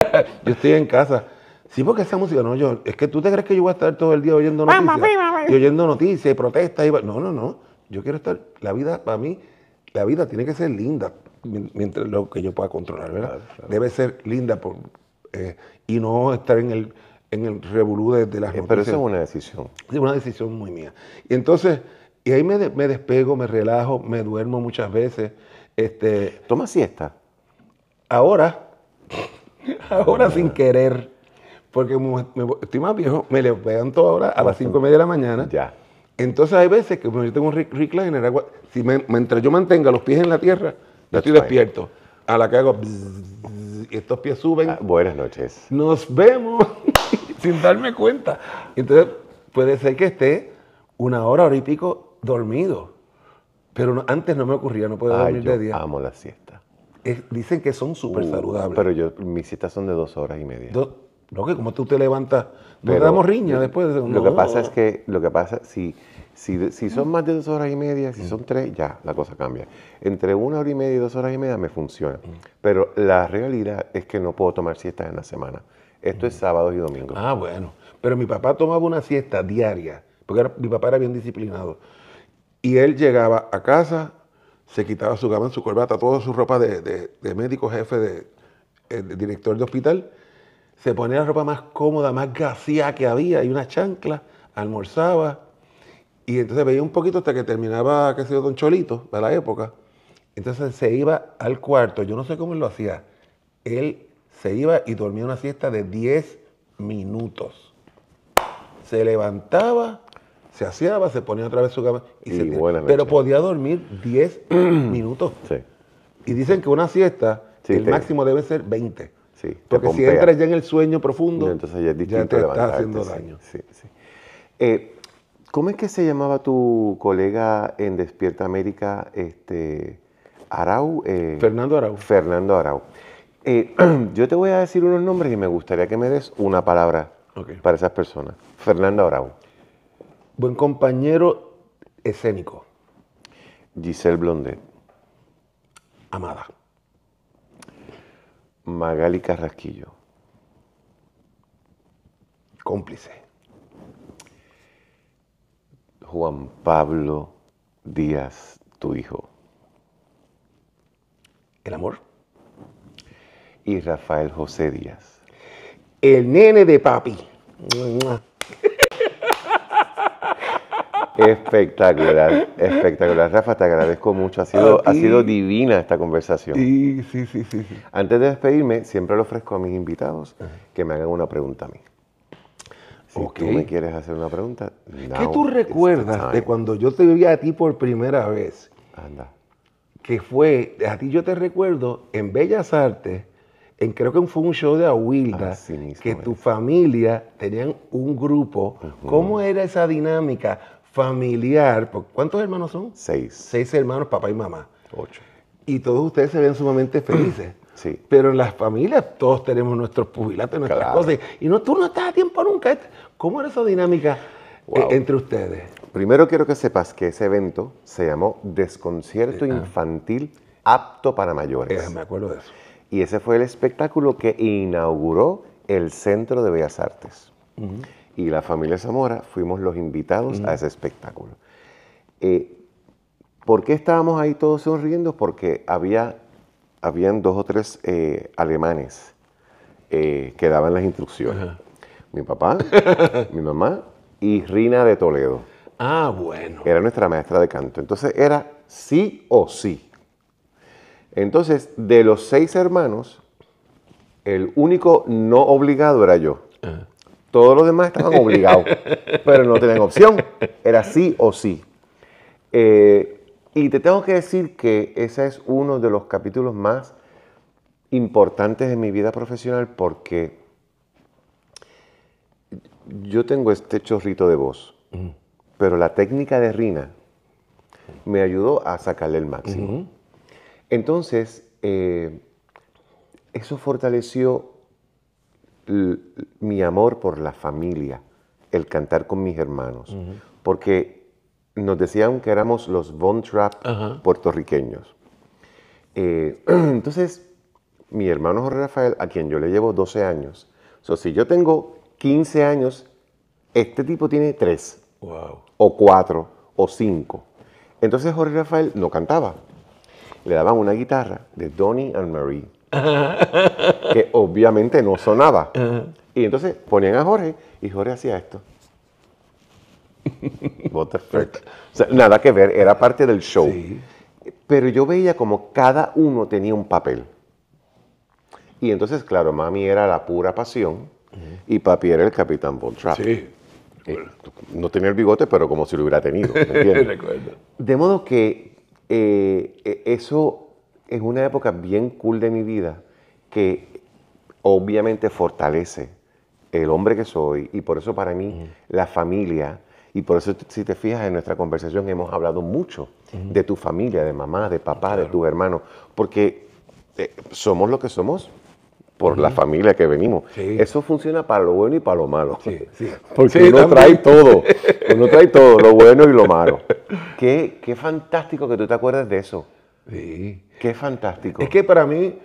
yo estoy en casa. Sí, porque esa música, no, yo, es que tú te crees que yo voy a estar todo el día oyendo noticias. y oyendo noticias y protestas. Y, no, no, no. Yo quiero estar, la vida, para mí, la vida tiene que ser linda, mientras lo que yo pueda controlar, ¿verdad? Debe ser linda por, eh, y no estar en el, en el revolú de, las noticias. Pero eso es una decisión. Es una decisión muy mía. Y entonces, y ahí me, me despego, me relajo, me duermo muchas veces. Este, ¿Toma siesta? Ahora, ahora sin querer, porque estoy más viejo, me levanto ahora a las cinco y media de la mañana. Ya entonces hay veces que yo tengo un recliner, si mientras yo mantenga los pies en la tierra, ya estoy despierto. A la que hago y estos pies suben. Ah, buenas noches. Nos vemos sin darme cuenta. Entonces puede ser que esté una hora, hora y pico dormido. Pero antes no me ocurría, no puedo dormir de día. Amo la siesta. dicen que son súper uh, saludables. Pero yo, mis siestas son de dos horas y media. No, que como tú te levantas, nos damos riña después. De, lo que pasa es que, lo que pasa, si, si, si, son más de dos horas y media, si son tres, ya, la cosa cambia. Entre una hora y media y dos horas y media me funciona. Pero la realidad es que no puedo tomar siestas en la semana. Esto es sábado y domingo. Ah, bueno. Pero mi papá tomaba una siesta diaria, porque mi papá era bien disciplinado. Y él llegaba a casa, se quitaba su gama, su corbata, toda su ropa de, médico, jefe, de, eh, de director de hospital, se ponía la ropa más cómoda, más gasía que había, y una chancla, almorzaba, y entonces veía un poquito hasta que terminaba, qué sé yo, Don Cholito, de la época. Entonces se iba al cuarto, yo no sé cómo él lo hacía, él se iba y dormía una siesta de 10 minutos. Se levantaba, se aseaba, se ponía otra vez su cama y, se Pero podía dormir 10 minutos. Y dicen que una siesta, el máximo debe ser 20. Porque si entras ya en el sueño profundo, entonces ya, te está haciendo daño. Eh, ¿Cómo es que se llamaba tu colega en Despierta América, este, Arau? Eh, Fernando Arau. Fernando Arau. Eh, yo te voy a decir unos nombres y me gustaría que me des una palabra para esas personas. Fernando Arau. Buen compañero escénico. Giselle Blondet. Amada. Magali Carrasquillo. Cómplice. Juan Pablo Díaz, tu hijo. El amor. Y Rafael José Díaz. El nene de papi. Espectacular, espectacular. Rafa, te agradezco mucho. Ha sido, ha sido divina esta conversación. Sí, sí, sí, sí, Antes de despedirme, siempre le ofrezco a mis invitados que me hagan una pregunta a mí. Si tú me quieres hacer una pregunta. ¿Qué tú recuerdas de cuando yo te vi a ti por primera vez? Anda. Que fue, a ti yo te recuerdo en Bellas Artes, en creo que fue un show de Aguilda, que tu familia tenían un grupo. ¿Cómo era esa dinámica familiar? ¿Cuántos hermanos son? Seis. Seis hermanos, papá y mamá. Ocho. Y todos ustedes se ven sumamente felices. Sí. Pero en las familias todos tenemos nuestros pugilatos, nuestras cosas. Y no, tú no estás a tiempo nunca. ¿Cómo era esa dinámica eh, entre ustedes? Primero quiero que sepas que ese evento se llamó Desconcierto Infantil Apto para Mayores. Eh, me acuerdo de eso. Y ese fue el espectáculo que inauguró el Centro de Bellas Artes. Y la familia Zamora fuimos los invitados a ese espectáculo. Eh, ¿Por qué estábamos ahí todos sonriendo? Porque había, habían dos o tres eh, alemanes eh, que daban las instrucciones. Mi papá, mi mamá y Rina de Toledo. Ah, bueno. Era nuestra maestra de canto. Entonces era sí o sí. Entonces, de los seis hermanos, el único no obligado era yo. Todos los demás estaban obligados, pero no tenían opción. Era sí o sí. Eh, y te tengo que decir que ese es uno de los capítulos más importantes de mi vida profesional porque yo tengo este chorrito de voz, pero la técnica de Rina me ayudó a sacarle el máximo. Entonces, eh, eso fortaleció mi amor por la familia, el cantar con mis hermanos, porque nos decían que éramos los Von Trapp puertorriqueños. Eh, entonces, mi hermano Jorge Rafael, a quien yo le llevo 12 años, o si yo tengo 15 años, este tipo tiene 3, o 4, o 5. Entonces Jorge Rafael no cantaba. Le daban una guitarra de Donny and Marie, que obviamente no sonaba. Y entonces ponían a Jorge y Jorge hacía esto. What nada que ver, era parte del show. Pero yo veía como cada uno tenía un papel. Y entonces, claro, mami era la pura pasión y papi era el capitán Von Trapp. Sí. Eh, no tenía el bigote, pero como si lo hubiera tenido. de modo que eh, e, eso es una época bien cool de mi vida que obviamente fortalece el hombre que soy y por eso para mí la familia, y por eso si te fijas en nuestra conversación hemos hablado mucho de tu familia, de mamá, de papá, de tu hermano, porque eh, somos lo que somos por la familia que venimos. Eso funciona para lo bueno y para lo malo. Porque uno trae todo, uno trae todo, lo bueno y lo malo. Qué, qué fantástico que tú te acuerdas de eso. Sí. Qué fantástico. Es que para mí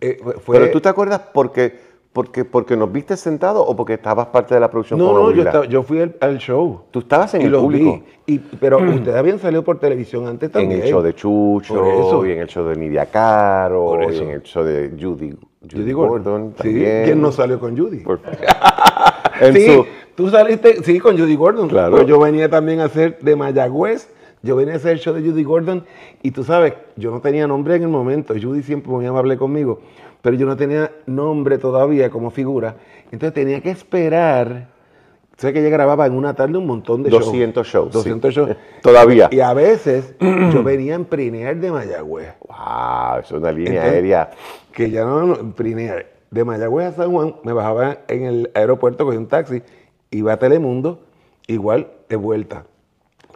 eh, fue... Pero tú te acuerdas porque, porque, porque nos viste sentados o porque estabas parte de la producción. No, no, yo, yo, fui al, show. Tú estabas en el público. Y, pero ustedes habían salido por televisión antes también. En el show de Chucho, y en el show de Nidia Caro, y en el show de Judy Judy, Gordon. también. ¿Quién no salió con Judy? sí, tú saliste, sí, con Judy Gordon. Claro. Pero yo venía también a hacer de Mayagüez. Yo venía a hacer el show de Judy Gordon y tú sabes, yo no tenía nombre en el momento. Judy siempre muy amable conmigo, pero yo no tenía nombre todavía como figura. Entonces tenía que esperar. Sé que ella grababa en una tarde un montón de 200 shows. 200 shows. Todavía. Y a veces yo venía en Prinear de Mayagüez. ¡Wow! Es una línea aérea que ya no, no de Mayagüez a San Juan, me bajaba en el aeropuerto, cogí un taxi, iba a Telemundo, igual de vuelta.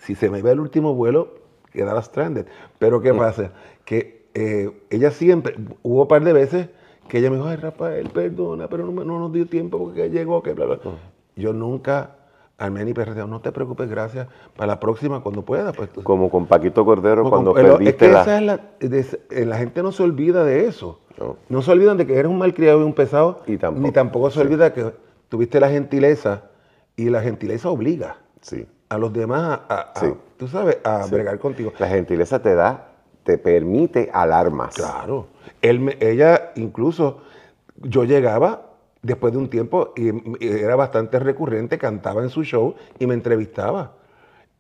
Si se me iba el último vuelo, quedaba stranded. Pero ¿qué mm. pasa? Que eh, ella siempre, hubo un par de veces que ella me dijo, ay Rafael, perdona, pero no, no nos dio tiempo porque llegó, que bla, bla. Mm. Yo nunca Armeni Perreteo, no te preocupes, gracias. Para la próxima, cuando pueda. Pues, Como con Paquito Cordero cuando perdiste es que esa es la, eh, la gente no se olvida de eso. No. se olvidan de que eres un malcriado y un pesado. Y tampoco, ni tampoco se olvida que tuviste la gentileza y la gentileza obliga sí. A los demás a, tú sabes, a bregar contigo. La gentileza te da, te permite alarmas. Claro. Él ella incluso, yo llegaba después de un tiempo, y, era bastante recurrente, cantaba en su show y me entrevistaba.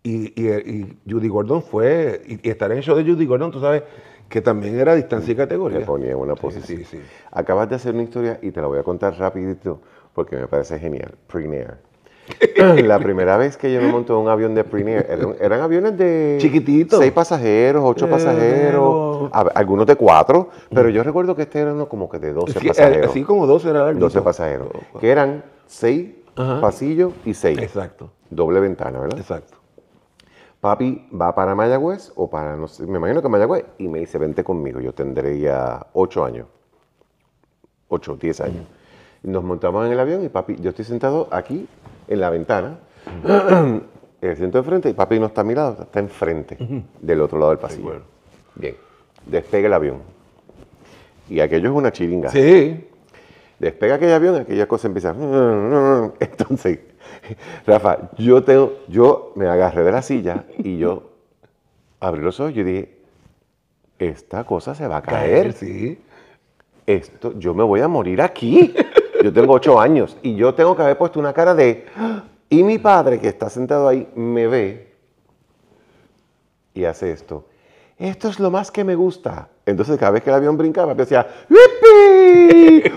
Y, Judy Gordon fue, y, estar en el show de Judy Gordon, tú sabes, que también era distancia y categoría. Me ponía en una posición. Sí, sí, Acabas de hacer una historia y te la voy a contar rapidito porque me parece genial. Prenair. la primera vez que yo me monté en un avión de Premier, eran, aviones de... Chiquititos. Seis pasajeros, ocho pasajeros, algunos de cuatro, pero yo recuerdo que este era uno como que de 12 pasajeros. Así como 12 era 12 pasajeros, que eran seis pasillos y seis. Exacto. Doble ventana, ¿verdad? Exacto. Papi va para Mayagüez o para, no sé, me imagino que Mayagüez, y me dice, vente conmigo, yo tendría ocho años, ocho, diez años. Nos montamos en el avión y papi, yo estoy sentado aquí en la ventana, el asiento de frente y papi no está a mi lado, está enfrente, del otro lado del pasillo. Bien, despega el avión. Y aquello es una chiringa. Sí. Despega aquel avión, aquella cosa empieza. Entonces, Rafa, yo tengo, yo me agarré de la silla y yo abrí los ojos y dije, esta cosa se va a caer. sí. Esto, yo me voy a morir aquí. Yo tengo ocho años y yo tengo que haber puesto una cara de... Y mi padre, que está sentado ahí, me ve y hace esto. Esto es lo más que me gusta. Entonces, cada vez que el avión brincaba, decía, ¡Yipi!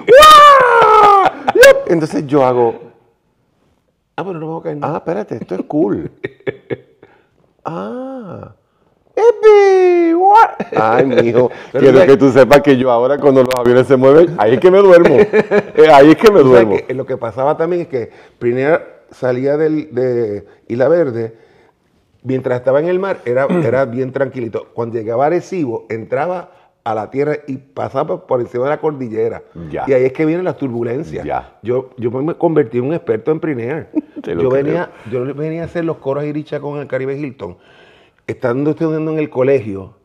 Entonces yo hago, Ah, pero no vamos a caer. Ah, espérate, esto es cool. ah. ¡Epi! What? Ay, mijo, quiero que tú sepas que yo ahora cuando los aviones se mueven, ahí es que me duermo. Eh, ahí es que me duermo. lo que pasaba también es que primero salía del, de Isla Verde, mientras estaba en el mar, era, era bien tranquilito. Cuando llegaba a Arecibo, entraba a la tierra y pasaba por encima de la cordillera. Y ahí es que vienen las turbulencias. Yo, yo me convertí en un experto en Priner. yo, venía, yo venía a hacer los coros iricha con el Caribe Hilton. Estando estudiando en el colegio,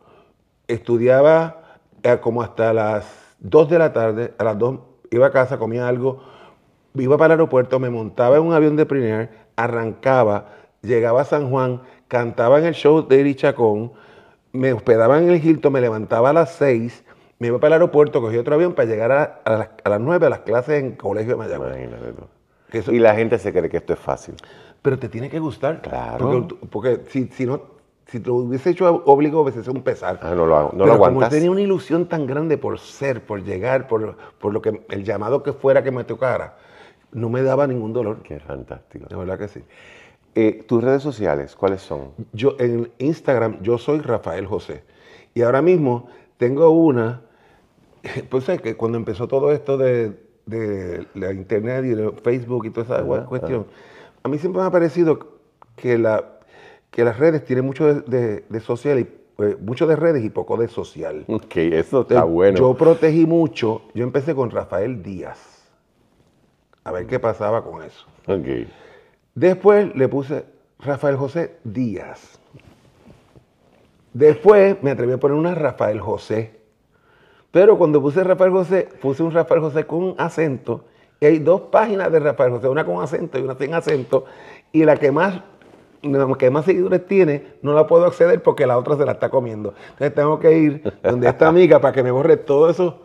estudiaba eh, como hasta las 2 de la tarde, a las 2 iba a casa, comía algo, iba para el aeropuerto, me montaba en un avión de Priner, arrancaba, llegaba a San Juan, cantaba en el show de Irichacón, me hospedaba en el Hilton, me levantaba a las 6, me iba para el aeropuerto, cogí otro avión para llegar a, las, 9 a las clases en colegio de Mayagüez. y la gente se cree que esto es fácil. Pero te tiene que gustar. Claro. Porque, si, si, no, si te lo hubiese hecho obligado, hubiese sido un pesar. Ah, no lo, no lo aguantas. como tenía una ilusión tan grande por ser, por llegar, por, por lo que el llamado que fuera que me tocara, no me daba ningún dolor. Qué fantástico. De verdad que sí. Eh, ¿Tus redes sociales cuáles son? Yo en Instagram yo soy Rafael José. Y ahora mismo tengo una, pues es que cuando empezó todo esto de, la internet y de Facebook y toda esa cuestión, a mí siempre me ha parecido que, la, que las redes tienen mucho de, social y pues, mucho de redes y poco de social. Ok, eso está bueno. Yo protegí mucho, yo empecé con Rafael Díaz. A ver qué pasaba con eso. Ok. Después le puse Rafael José Díaz. Después me atreví a poner una Rafael José. Pero cuando puse Rafael José, puse un Rafael José con acento. Y hay dos páginas de Rafael José, una con acento y una sin acento. Y la que más, que más seguidores tiene, no la puedo acceder porque la otra se la está comiendo. Entonces tengo que ir donde esta amiga para que me borre todo eso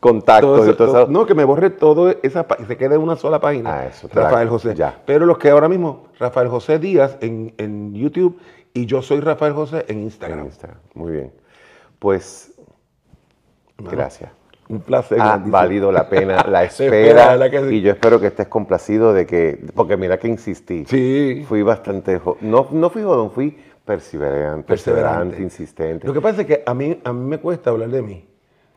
contactos y todo eso. No, que me borre todo esa y se quede en una sola página. Ah, eso, Rafael José. Ya. Pero los que ahora mismo, Rafael José Díaz en, YouTube y yo soy Rafael José en Instagram. Muy bien. Pues, gracias. Un placer. Ha valido la pena la espera. Y yo espero que estés complacido de que, porque mira que insistí. Sí. Fui bastante, no, no fui jodón, fui perseverante, perseverante, insistente. Lo que pasa es que a mí, a mí me cuesta hablar de mí.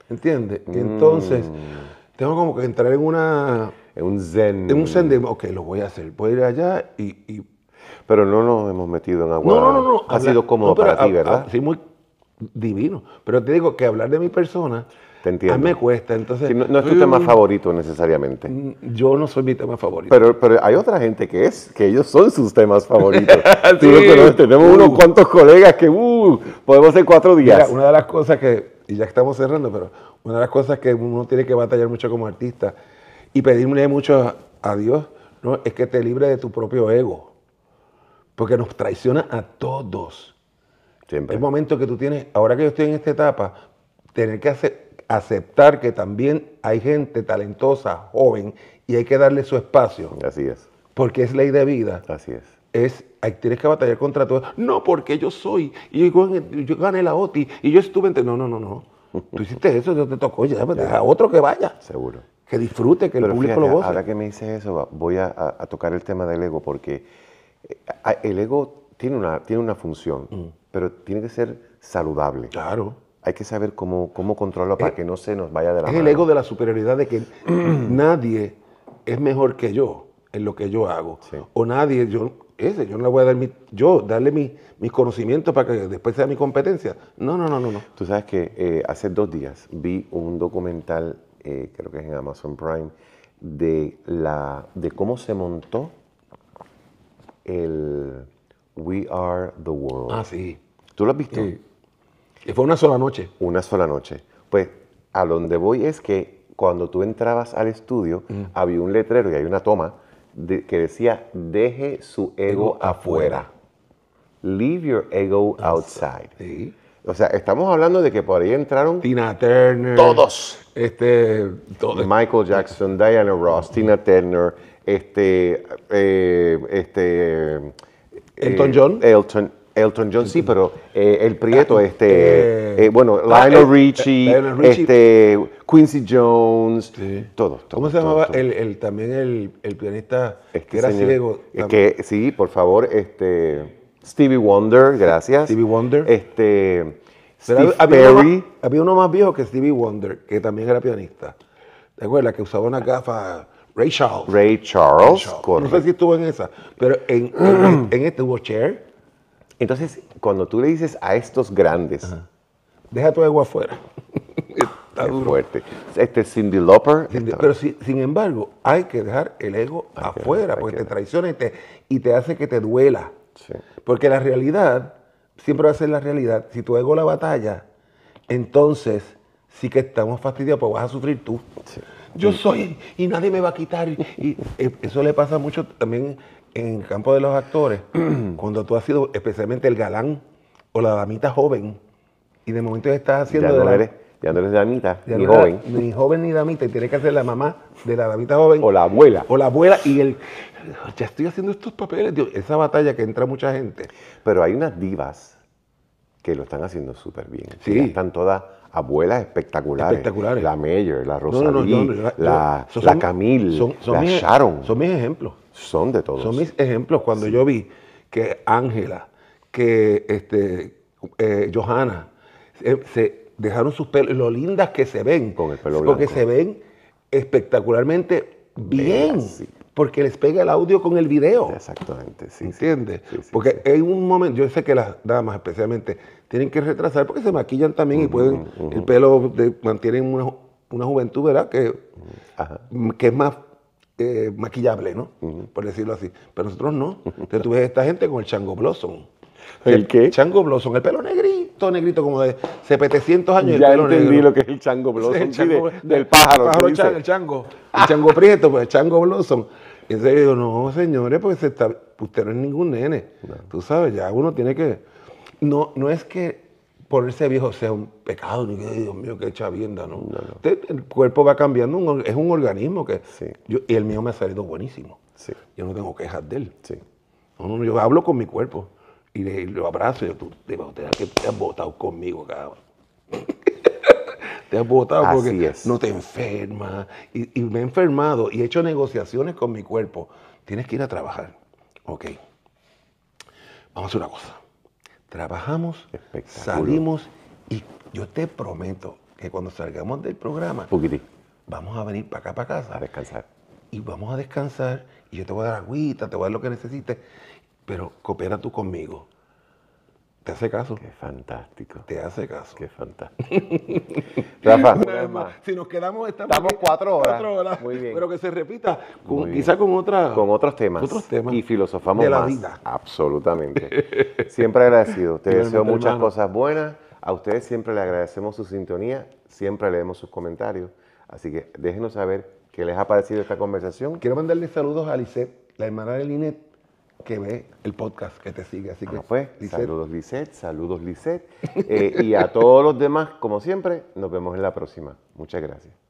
¿Entiendes? Entonces, mm. tengo como que entrar en una... En un zen. En un zen de, ok, lo voy a hacer. Voy a ir allá y... pero no nos hemos metido en agua. No, no, no. no. Ha sido cómodo para ti, ¿verdad? sí, muy divino. Pero te digo que hablar de mi persona... Te entiendo. A mí me cuesta, entonces... no, es tu tema favorito necesariamente. Mm, yo no soy mi tema favorito. Pero, pero hay otra gente que es, que ellos son sus temas favoritos. sí. tenemos unos uh. cuantos colegas que uh, podemos hacer cuatro días. Mira, una de las cosas que y ya estamos cerrando, pero una de las cosas que uno tiene que batallar mucho como artista y pedirle mucho a Dios ¿no? es que te libre de tu propio ego. Porque nos traiciona a todos. Siempre. El momento que tú tienes, ahora que yo estoy en esta etapa, tener que aceptar que también hay gente talentosa, joven y hay que darle su espacio. Así es. Porque es ley de vida. Así es. Es, tienes que batallar contra todo. No, porque yo soy, y yo, gané la OTI, y yo estuve entre... No, no, no, no. Tú hiciste eso, yo te tocó, ya, pues, deja a otro que vaya. Seguro. Que disfrute, que el público lo goce. Ahora que me dices eso, voy a, tocar el tema del ego, porque eh, el ego tiene una, tiene una función, mm. pero tiene que ser saludable. Claro. Hay que saber cómo, cómo controlarlo para que no se nos vaya de la es mano. Es el ego de la superioridad de que nadie es mejor que yo en lo que yo hago. O nadie, yo, ese, yo no le voy a dar mi, yo, darle mi, mis conocimientos para que después sea mi competencia. No, no, no, no. no. Tú sabes que eh, hace dos días vi un documental, eh, creo que es en Amazon Prime, de, la, de cómo se montó el We Are the World. Ah, sí. ¿Tú lo has visto? Sí. Y fue una sola noche. Una sola noche. Pues a donde voy es que cuando tú entrabas al estudio, había un letrero y hay una toma que decía, deje su ego, afuera. Leave your ego outside. Sí. O sea, estamos hablando de que por ahí entraron Tina Turner. Todos. Este, Michael Jackson, Diana Ross, Tina Turner, este, eh, este, Elton eh, John. Elton, Elton John, sí, pero eh, el Prieto, ah, este, bueno, Lionel Richie, este, Quincy Jones, todos, ¿Cómo se llamaba el, también el, el pianista este que era ciego? Que, sí, por favor, este, Stevie Wonder, gracias. Stevie Wonder. Este, Steve había, Perry. Uno más, había uno más viejo que Stevie Wonder, que también era pianista. ¿Te acuerdas? Que usaba una gafa Ray Charles. Ray Charles, No sé si estuvo en esa, pero en, en, en este hubo Cher. Entonces, cuando tú le dices a estos grandes, deja tu ego afuera. Está fuerte. Este Cindy Lauper. pero sin embargo, hay que dejar el ego afuera, porque te traiciona y te, y te, hace que te duela. Porque la realidad siempre va a ser la realidad. Si tu ego la batalla, entonces sí que estamos fastidiados, pues vas a sufrir tú. Yo soy y nadie me va a quitar. Y, eh, eso le pasa mucho también en el campo de los actores, cuando tú has sido especialmente el galán o la damita joven, y de momento estás haciendo ya no de eres, ya no eres damita, ni joven. Ni joven ni damita, y tienes que ser la mamá de la damita joven. O la abuela. O la abuela, y el, ya estoy haciendo estos papeles, esa batalla que entra mucha gente. Pero hay unas divas que lo están haciendo súper bien. Sí. Están todas abuelas espectaculares. Espectaculares. La Mayer, la Rosalí, la, la Camille, la Sharon. Son mis ejemplos. Son de todos. Son mis ejemplos. Cuando yo vi que Ángela, que este, eh, Johanna, se dejaron sus pelos, lo lindas que se ven. Con el pelo blanco. Porque se ven espectacularmente bien. Porque les pega el audio con el video. Exactamente, sí. ¿Entiendes? porque en un momento, yo sé que las damas especialmente tienen que retrasar porque se maquillan también y pueden, el pelo mantienen una, una, juventud, ¿verdad? Que, que es más eh, maquillable, ¿no? Por decirlo así. Pero nosotros no. Entonces tú ves a esta gente con el chango blossom. ¿El qué? Chango blossom, el pelo negrito, negrito, como de 700 años. Ya el pelo entendí lo que es el chango blossom, el del pájaro. el, chango, el chango prieto, pues el chango blossom. Y entonces digo, no, señores, porque se está, usted no es ningún nene. Tú sabes, ya uno tiene que... No, no es que ponerse viejo sea un pecado, ni que, Dios mío, qué chavienda, ¿no? el cuerpo va cambiando, es un organismo que... y el mío me ha salido buenísimo. Yo no tengo quejas de él. yo hablo con mi cuerpo y, lo abrazo y yo, tú te, que te has votado conmigo, cabrón. te has votado porque no te enfermas. Y, y me he enfermado y he hecho negociaciones con mi cuerpo. Tienes que ir a trabajar. Ok. Vamos a hacer una cosa trabajamos, salimos y yo te prometo que cuando salgamos del programa, vamos a venir para acá, para casa. A descansar. Y vamos a descansar y yo te voy a dar agüita, te voy a dar lo que necesites, pero coopera tú conmigo. ¿Te hace caso? Qué fantástico. Te hace caso. Qué fantástico. Rafa, Si nos quedamos, estamos, cuatro, horas. Muy bien. Pero que se repita, quizá con otra, Con otros temas. Otros temas. Y filosofamos de la más. vida. Absolutamente. siempre agradecido. Te deseo muchas cosas buenas. A ustedes siempre le agradecemos su sintonía. Siempre leemos sus comentarios. Así que déjenos saber qué les ha parecido esta conversación. Quiero mandarle saludos a Lisette, la hermana de Linet que ve el podcast, que te sigue. Así que, pues, saludos Lisette, saludos Lisette. Eh, y a todos los demás, como siempre, nos vemos en la próxima. Muchas gracias.